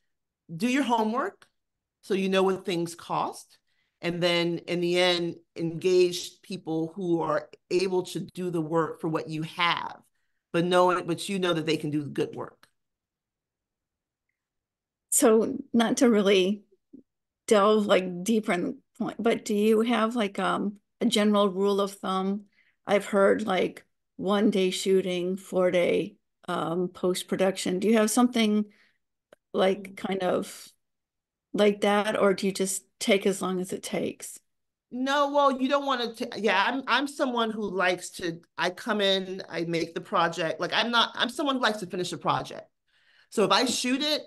do your homework so you know what things cost. And then in the end, engage people who are able to do the work for what you have but knowing, but you know that they can do good work. So not to really delve like deeper in the point, but do you have like um a general rule of thumb? I've heard like one day shooting, four day um post production. Do you have something like kind of like that, or do you just take as long as it takes? No, well, you don't want to. Yeah, I'm. I'm someone who likes to. I come in, I make the project. Like I'm not. I'm someone who likes to finish a project. So if I shoot it,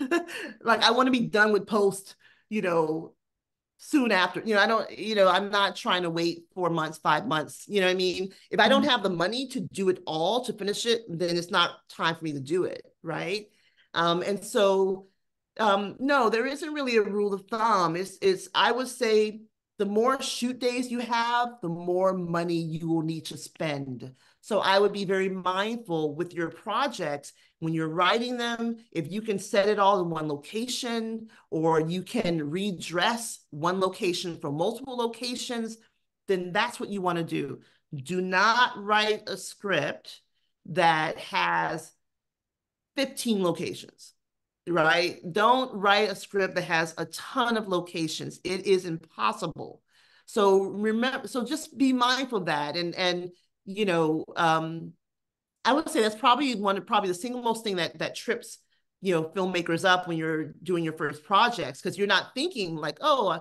(laughs) like I want to be done with post. You know, soon after. You know, I don't. You know, I'm not trying to wait four months, five months. You know what I mean? If I don't mm-hmm. have the money to do it all to finish it, then it's not time for me to do it. Right. Um. And so, um. No, there isn't really a rule of thumb. It's. It's. I would say the more shoot days you have, the more money you will need to spend. So I would be very mindful with your projects when you're writing them, if you can set it all in one location or you can redress one location from multiple locations, then that's what you want to do. Do not write a script that has 15 locations right? Don't write a script that has a ton of locations. It is impossible. So remember, so just be mindful of that. And and you know, um, I would say that's probably one of probably the single most thing that that trips you know filmmakers up when you're doing your first projects because you're not thinking like, oh,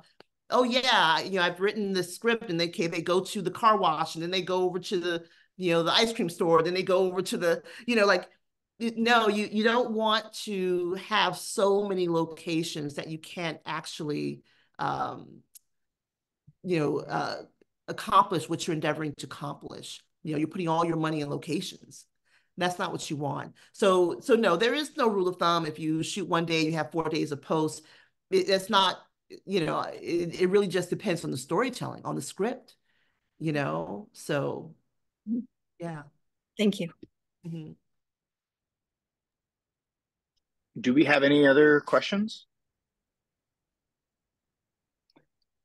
oh yeah, you know, I've written this script and they okay, they go to the car wash and then they go over to the you know the ice cream store, then they go over to the you know like no you you don't want to have so many locations that you can't actually um you know uh accomplish what you're endeavoring to accomplish. You know you're putting all your money in locations that's not what you want so so no there is no rule of thumb if you shoot one day you have four days of post it, it's not you know it, it really just depends on the storytelling on the script you know so mm-hmm. yeah thank you mm -hmm. do we have any other questions?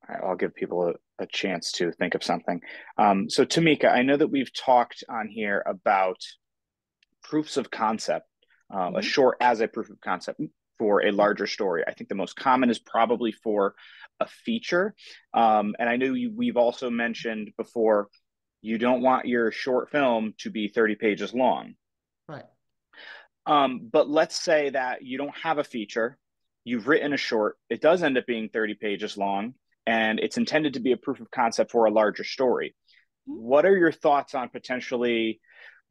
All right, I'll give people a, a chance to think of something. Um, so Tamika, I know that we've talked on here about proofs of concept, uh, mm -hmm. a mm-hmm. short as a proof of concept for a larger story. I think the most common is probably for a feature. Um, and I know you, we've also mentioned before, you don't want your short film to be 30 pages long. Right. Um, but let's say that you don't have a feature, you've written a short, it does end up being 30 pages long, and it's intended to be a proof of concept for a larger story. Mm-hmm. What are your thoughts on potentially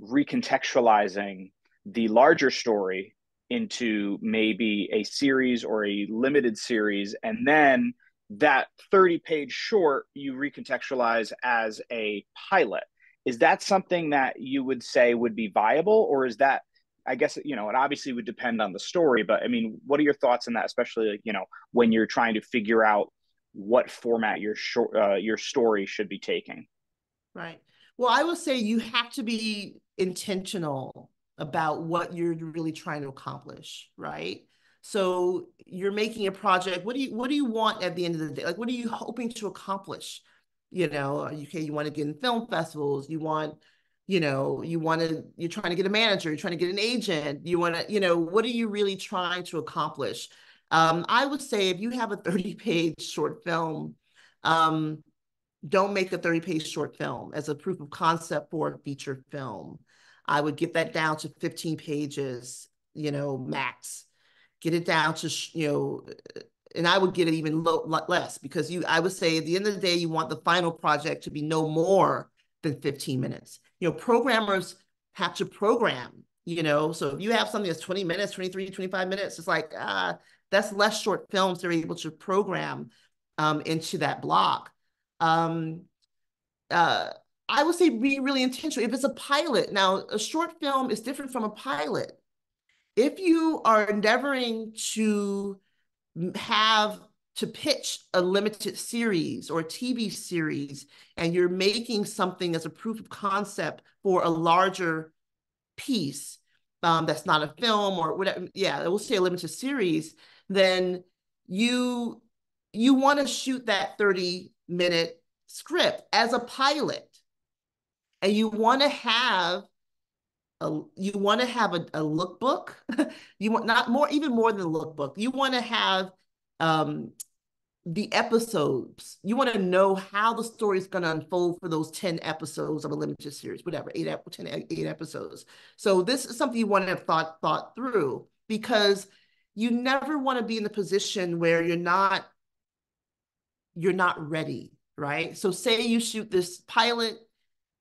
recontextualizing the larger story into maybe a series or a limited series, and then that 30 page short you recontextualize as a pilot. Is that something that you would say would be viable or is that i guess you know it obviously would depend on the story but i mean what are your thoughts on that especially you know when you're trying to figure out what format your short uh, your story should be taking? Right well i will say you have to be intentional about what you're really trying to accomplish right? So you're making a project what do you what do you want at the end of the day? Like what are you hoping to accomplish? You know you can you want to get in film festivals you want you know you want to you're trying to get a manager you're trying to get an agent you want to you know what are you really trying to accomplish? Um, i would say if you have a (laughs) 30 page short film um, don't make a 30 page short film as a proof of concept for a feature film i would get that down to 15 pages you know max get it down to you know and I would get it even less because you, I would say at the end of the day, you want the final project to be no more than 15 minutes. You know, programmers have to program, you know, so if you have something that's 20 minutes, 23, 25 minutes, it's like, uh, that's less short films they're able to program um, into that block. Um, uh, I would say be really intentional. If it's a pilot, now a short film is different from a pilot. If you are endeavoring to have to pitch a limited series or TV series, and you're making something as a proof of concept for a larger piece um, that's not a film or whatever, yeah, we'll say a limited series, then you you want to shoot that 30 minute script as a pilot. And you want to have a, you want to have a, a lookbook. (laughs) you want not more, even more than a lookbook. You want to have um, the episodes. You want to know how the story is going to unfold for those 10 episodes of a limited series, whatever, eight, 10, eight episodes. So this is something you want to have thought, thought through because you never want to be in the position where you're not, you're not ready, right? So say you shoot this pilot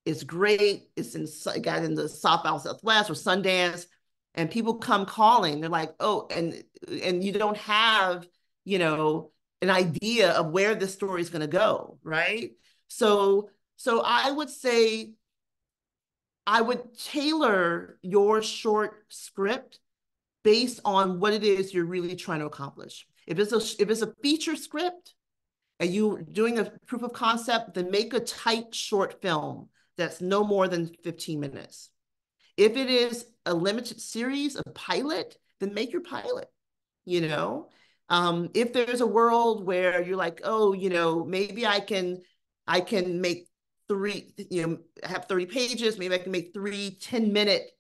it's great. It's in got in the South by Southwest or Sundance, and people come calling. They're like, oh, and and you don't have, you know, an idea of where this story is going to go, right? So so I would say I would tailor your short script based on what it is you're really trying to accomplish. If it's a if it's a feature script and you're doing a proof of concept, then make a tight short film that's no more than 15 minutes. If it is a limited series, a pilot, then make your pilot, you know? Um, if there's a world where you're like, oh, you know, maybe I can, I can make three, you know, have 30 pages, maybe I can make three 10 minute,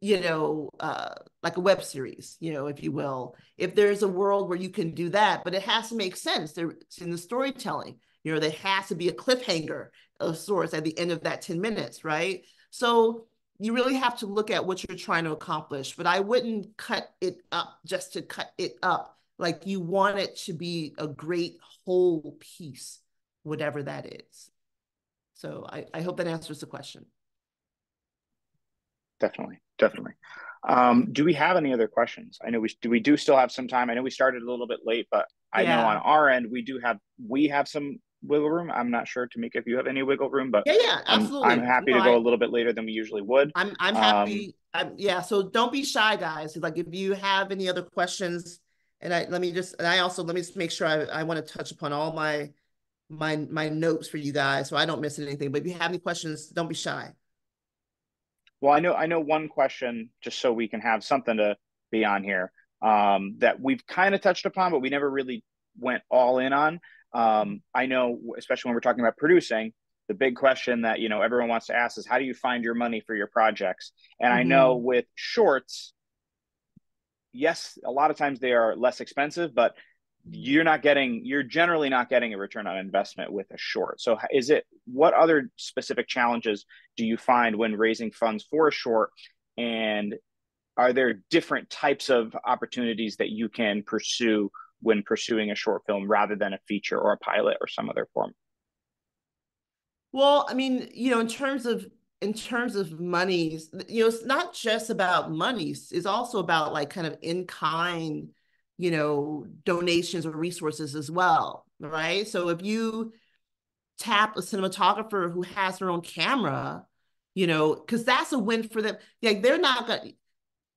you know, uh, like a web series, you know, if you will. If there's a world where you can do that, but it has to make sense. There's in the storytelling. You know, there has to be a cliffhanger of sorts at the end of that 10 minutes, right? So you really have to look at what you're trying to accomplish, but I wouldn't cut it up just to cut it up. Like you want it to be a great whole piece, whatever that is. So I, I hope that answers the question. Definitely, definitely. Um, do we have any other questions? I know we do. We do still have some time. I know we started a little bit late, but I yeah. know on our end we do have we have some wiggle room. I'm not sure, Tamika, if you have any wiggle room, but yeah, yeah, absolutely. I'm, I'm happy no, to go I, a little bit later than we usually would. I'm I'm happy. Um, I'm, yeah, so don't be shy, guys. Like if you have any other questions, and I let me just and I also let me just make sure I, I want to touch upon all my my my notes for you guys so I don't miss anything. But if you have any questions, don't be shy. Well, I know I know one question just so we can have something to be on here um, that we've kind of touched upon, but we never really went all in on. Um, I know, especially when we're talking about producing, the big question that you know everyone wants to ask is how do you find your money for your projects? And mm-hmm. I know mm-hmm. with shorts, yes, a lot of times they are less expensive, but you're not getting you're generally not getting a return on investment with a short so is it what other specific challenges do you find when raising funds for a short and are there different types of opportunities that you can pursue when pursuing a short film rather than a feature or a pilot or some other form? Well, I mean, you know, in terms of in terms of monies, you know, it's not just about monies. It's also about like kind of in kind, you know, donations or resources as well. right? So if you tap a cinematographer who has their own camera, you know, because that's a win for them. Like they're not gonna,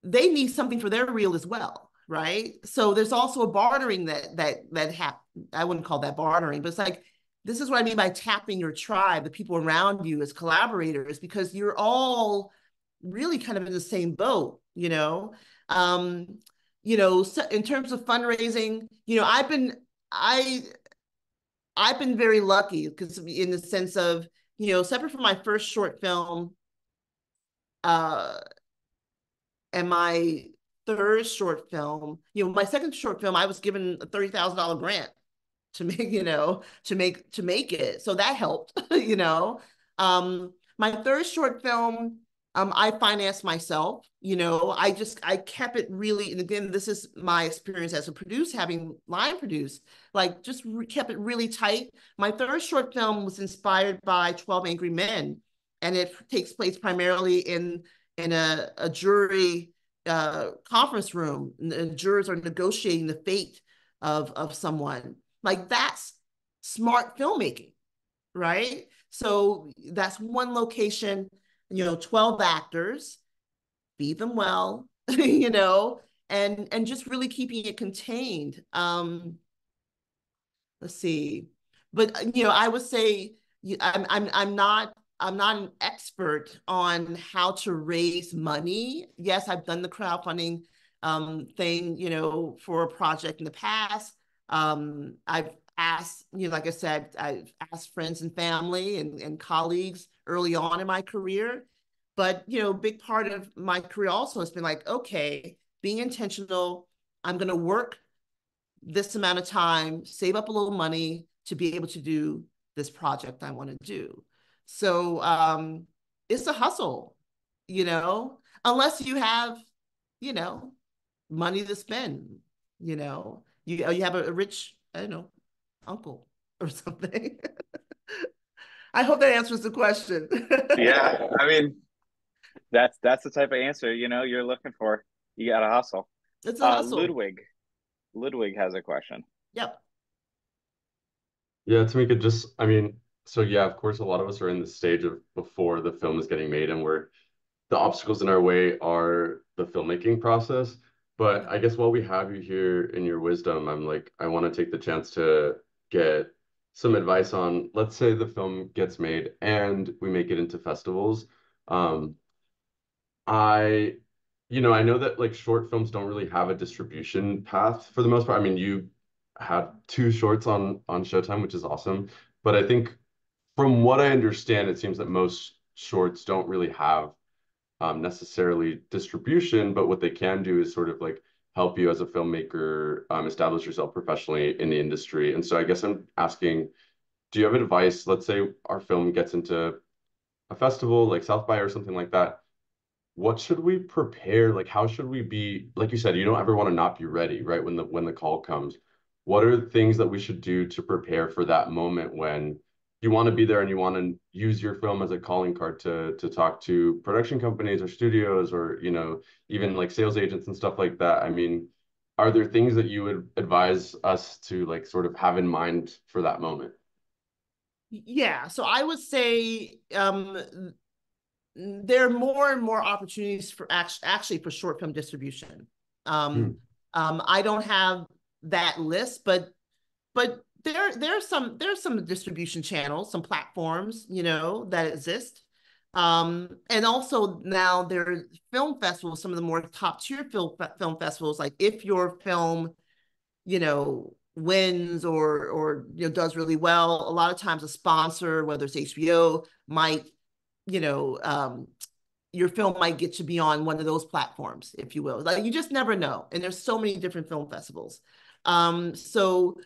they need something for their reel as well, right? So there's also a bartering that that that hap- I wouldn't call that bartering, but it's like this is what I mean by tapping your tribe, the people around you as collaborators, because you're all really kind of in the same boat, you know. Um, you know, in terms of fundraising, you know, I've been I I've been very lucky because in the sense of, you know, separate from my first short film, uh, and my third short film, you know, my second short film, I was given a thirty thousand dollar grant to (laughs) make, you know, to make to make it. So that helped, (laughs) you know. Um, my third short film, um, I financed myself, you know, I just, I kept it really, and again, this is my experience as a producer, having line produced, like just kept it really tight. My third short film was inspired by 12 Angry Men, and it takes place primarily in, in a, a jury uh, conference room. And the jurors are negotiating the fate of, of someone. Like that's smart filmmaking, right? So that's one location you know 12 actors feed them well (laughs) you know and and just really keeping it contained. Um let's see. But you know i would say i'm i'm, I'm not i'm not an expert on how to raise money. Yes i've done the crowdfunding um thing you know for a project in the past. Um i've asked you know like i said i've asked friends and family and, and colleagues early on in my career. But, you know, a big part of my career also has been like, okay, being intentional, I'm going to work this amount of time, save up a little money to be able to do this project I want to do. So um, it's a hustle, you know, unless you have, you know, money to spend, you know, you, you have a, a rich, I don't know, uncle or something. (laughs) I hope that answers the question. (laughs) yeah, I mean, that's that's the type of answer you know you're looking for. You got to hustle. It's a uh, hustle. Ludwig, Ludwig has a question. Yep. Yeah, Tamika, just I mean, so yeah, of course, a lot of us are in the stage of before the film is getting made, and we're the obstacles in our way are the filmmaking process. But I guess while we have you here in your wisdom, I'm like, I want to take the chance to get some advice on let's say the film gets made and we make it into festivals. Um i you know i know that like short films don't really have a distribution path for the most part. I mean you had two shorts on on showtime which is awesome. But i think from what i understand it seems that most shorts don't really have um, necessarily distribution but what they can do is sort of like help you as a filmmaker um, establish yourself professionally in the industry. And so I guess I'm asking, do you have advice? Let's say our film gets into a festival like South by or something like that. What should we prepare? Like, how should we be? Like you said, you don't ever want to not be ready, right? When the when the call comes, what are the things that we should do to prepare for that moment when you want to be there and you want to use your film as a calling card to to talk to production companies or studios or you know even like sales agents and stuff like that. I mean are there things that you would advise us to like sort of have in mind for that moment? Yeah. So i would say um there are more and more opportunities for actually actually for short film distribution. Um hmm. um i don't have that list but but there there's some there's some distribution channels, some platforms, you know, that exist. Um, and also now there are film festivals, some of the more top tier film film festivals, like if your film, you know, wins or or you know does really well, a lot of times a sponsor, whether it's HBO, might, you know, um, your film might get to be on one of those platforms, if you will. Like you just never know. And there's so many different film festivals. Um, so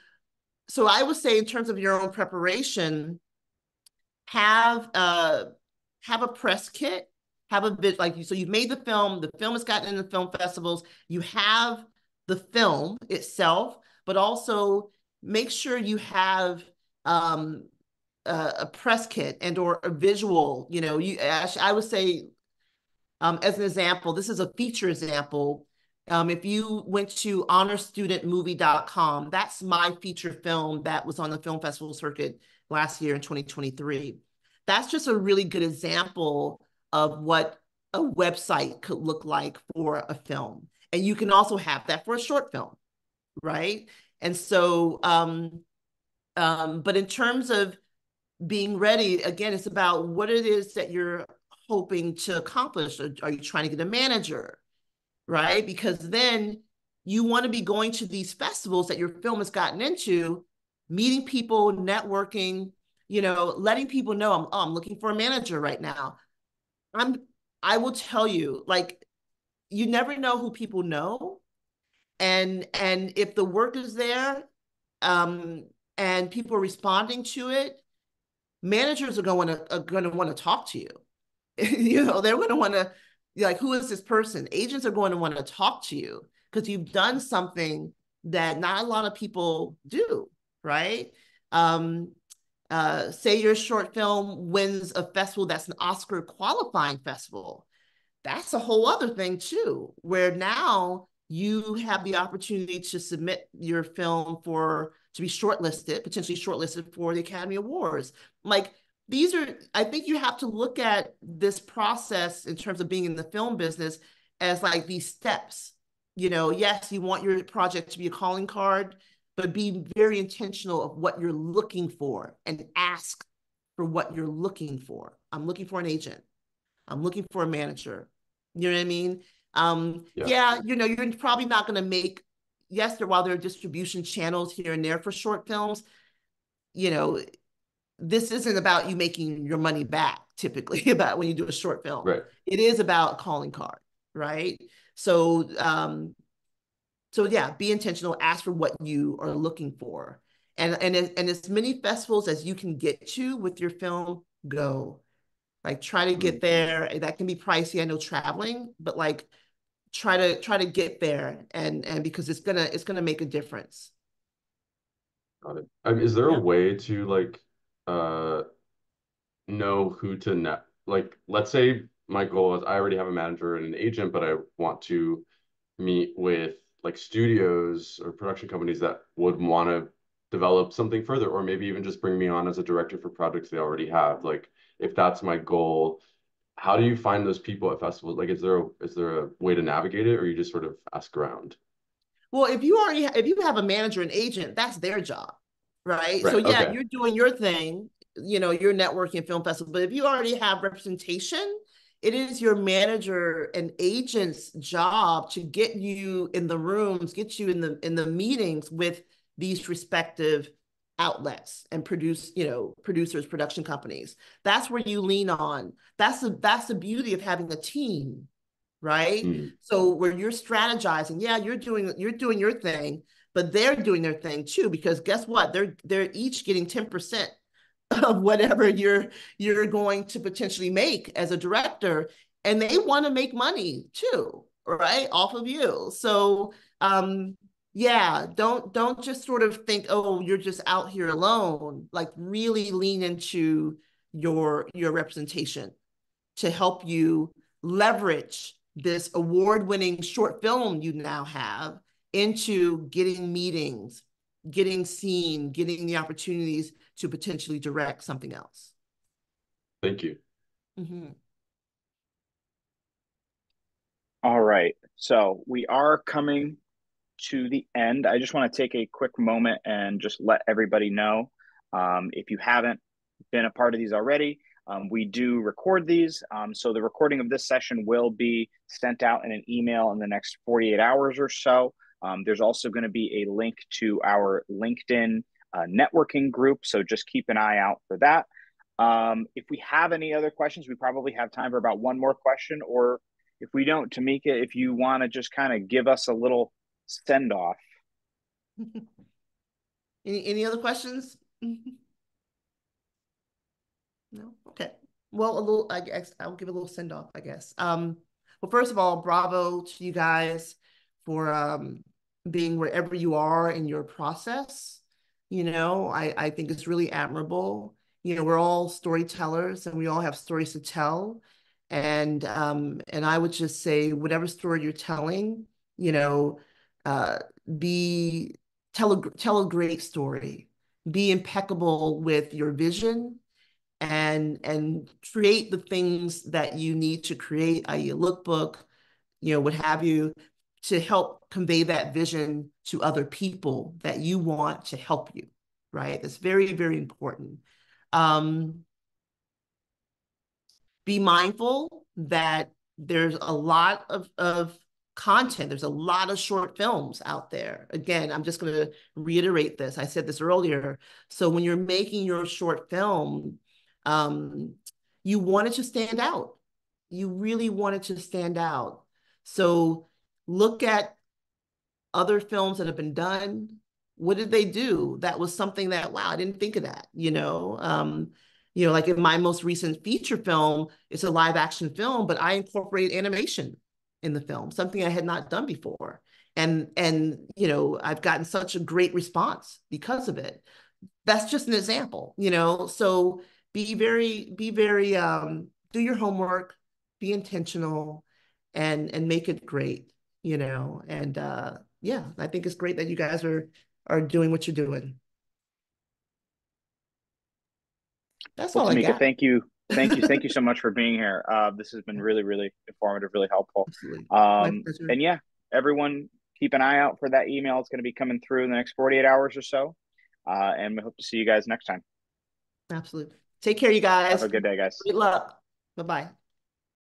so I would say in terms of your own preparation, have uh have a press kit, have a bit like you. So you've made the film, the film has gotten in the film festivals. You have the film itself, but also make sure you have um a, a press kit and or a visual. You know, you I would say um as an example, this is a feature example Um, if you went to honorstudentmovie.com, that's my feature film that was on the film festival circuit last year in 2023. That's just a really good example of what a website could look like for a film. And you can also have that for a short film, right? And so, um, um, but in terms of being ready, again, it's about what it is that you're hoping to accomplish. Are you trying to get a manager, right? Because then you want to be going to these festivals that your film has gotten into, meeting people, networking, you know, letting people know I'm, oh, I'm looking for a manager right now. I'm, I will tell you, like, you never know who people know. And, and if the work is there, um, and people are responding to it, managers are going to, are going to want to talk to you. (laughs) you know, they're going to want to, like, who is this person? Agents are going to want to talk to you because you've done something that not a lot of people do, right? Um, uh, say your short film wins a festival that's an Oscar qualifying festival. That's a whole other thing too, where now you have the opportunity to submit your film for to be shortlisted, potentially shortlisted for the Academy Awards. Like these are, I think you have to look at this process in terms of being in the film business as like these steps. You know, yes, you want your project to be a calling card, but be very intentional of what you're looking for and ask for what you're looking for. I'm looking for an agent. I'm looking for a manager. You know what I mean? Um, yeah. yeah, you know, you're probably not going to make, yes, there, while there are distribution channels here and there for short films, you know, this isn't about you making your money back typically (laughs) about when you do a short film. Right. It is about calling card, right? So um so yeah, be intentional, ask for what you are looking for. And and and as many festivals as you can get to with your film, go. Like try to get mm-hmm. there. That can be pricey, I know traveling, but like try to try to get there and and because it's gonna it's gonna make a difference. Got it. I mean, is there yeah. a way to like uh know who to net like let's say my goal is I already have a manager and an agent, but I want to meet with like studios or production companies that would want to develop something further, or maybe even just bring me on as a director for projects they already have. Like if that's my goal, how do you find those people at festivals? Like, is there a, is there a way to navigate it, or you just sort of ask around? Well, if you already if you have a manager and agent, that's their job right? right. So yeah, okay. you're doing your thing, you know, you're networking film festival. But if you already have representation, it is your manager and agent's job to get you in the rooms, get you in the in the meetings with these respective outlets and produce, you know, producers, production companies. That's where you lean on. That's the that's the beauty of having a team, right? Mm. So where you're strategizing, yeah, you're doing you're doing your thing, but they're doing their thing too because guess what? They're they're each getting 10% (laughs) of whatever you're you're going to potentially make as a director and they want to make money too right off of you. So um yeah don't don't just sort of think oh you're just out here alone. Like really lean into your your representation to help you leverage this award-winning short film you now have into getting meetings, getting seen, getting the opportunities to potentially direct something else. Thank you. Mm-hmm. All right. So we are coming to the end. I just want to take a quick moment and just let everybody know um, if you haven't been a part of these already, um, we do record these. Um, so the recording of this session will be sent out in an email in the next 48 hours or so. Um, there's also going to be a link to our LinkedIn uh, networking group. So just keep an eye out for that. Um, if we have any other questions, we probably have time for about one more question. Or if we don't, Tamika, if you want to just kind of give us a little send off. (laughs) any, any other questions? (laughs) no? Okay. Well, a little, I guess I'll give a little send off, I guess. Um, well, first of all, bravo to you guys for um, being wherever you are in your process. You know, I, I think it's really admirable. You know, we're all storytellers and we all have stories to tell. And um, and I would just say, whatever story you're telling, you know, uh, be tell a tell a great story, be impeccable with your vision, and and create the things that you need to create, i.e., a lookbook, you know, what have you, to help convey that vision to other people that you want to help you. Right, that's very very important. Um, be mindful that there's a lot of, of content. There's a lot of short films out there. Again, I'm just going to reiterate this. I said this earlier. So when you're making your short film, um, you want it to stand out. You really want it to stand out. So look at other films that have been done. What did they do? That was something that, wow, I didn't think of that, you know? Um, you know, like in my most recent feature film, it's a live action film, but I incorporated animation in the film, something I had not done before. And and you know, I've gotten such a great response because of it. That's just an example, you know. So be very, be very um, do your homework, be intentional and and make it great, you know. And uh yeah, I think it's great that you guys are are doing what you're doing. That's well, all Tamika, I got. Thank you. Thank you. Thank you so (laughs) much for being here. Uh, this has been really, really informative, really helpful. Um, and yeah, everyone keep an eye out for that email. It's going to be coming through in the next 48 hours or so. Uh, and we hope to see you guys next time. Absolutely. Take care, you guys. Have a good day, guys. Good luck. Bye bye.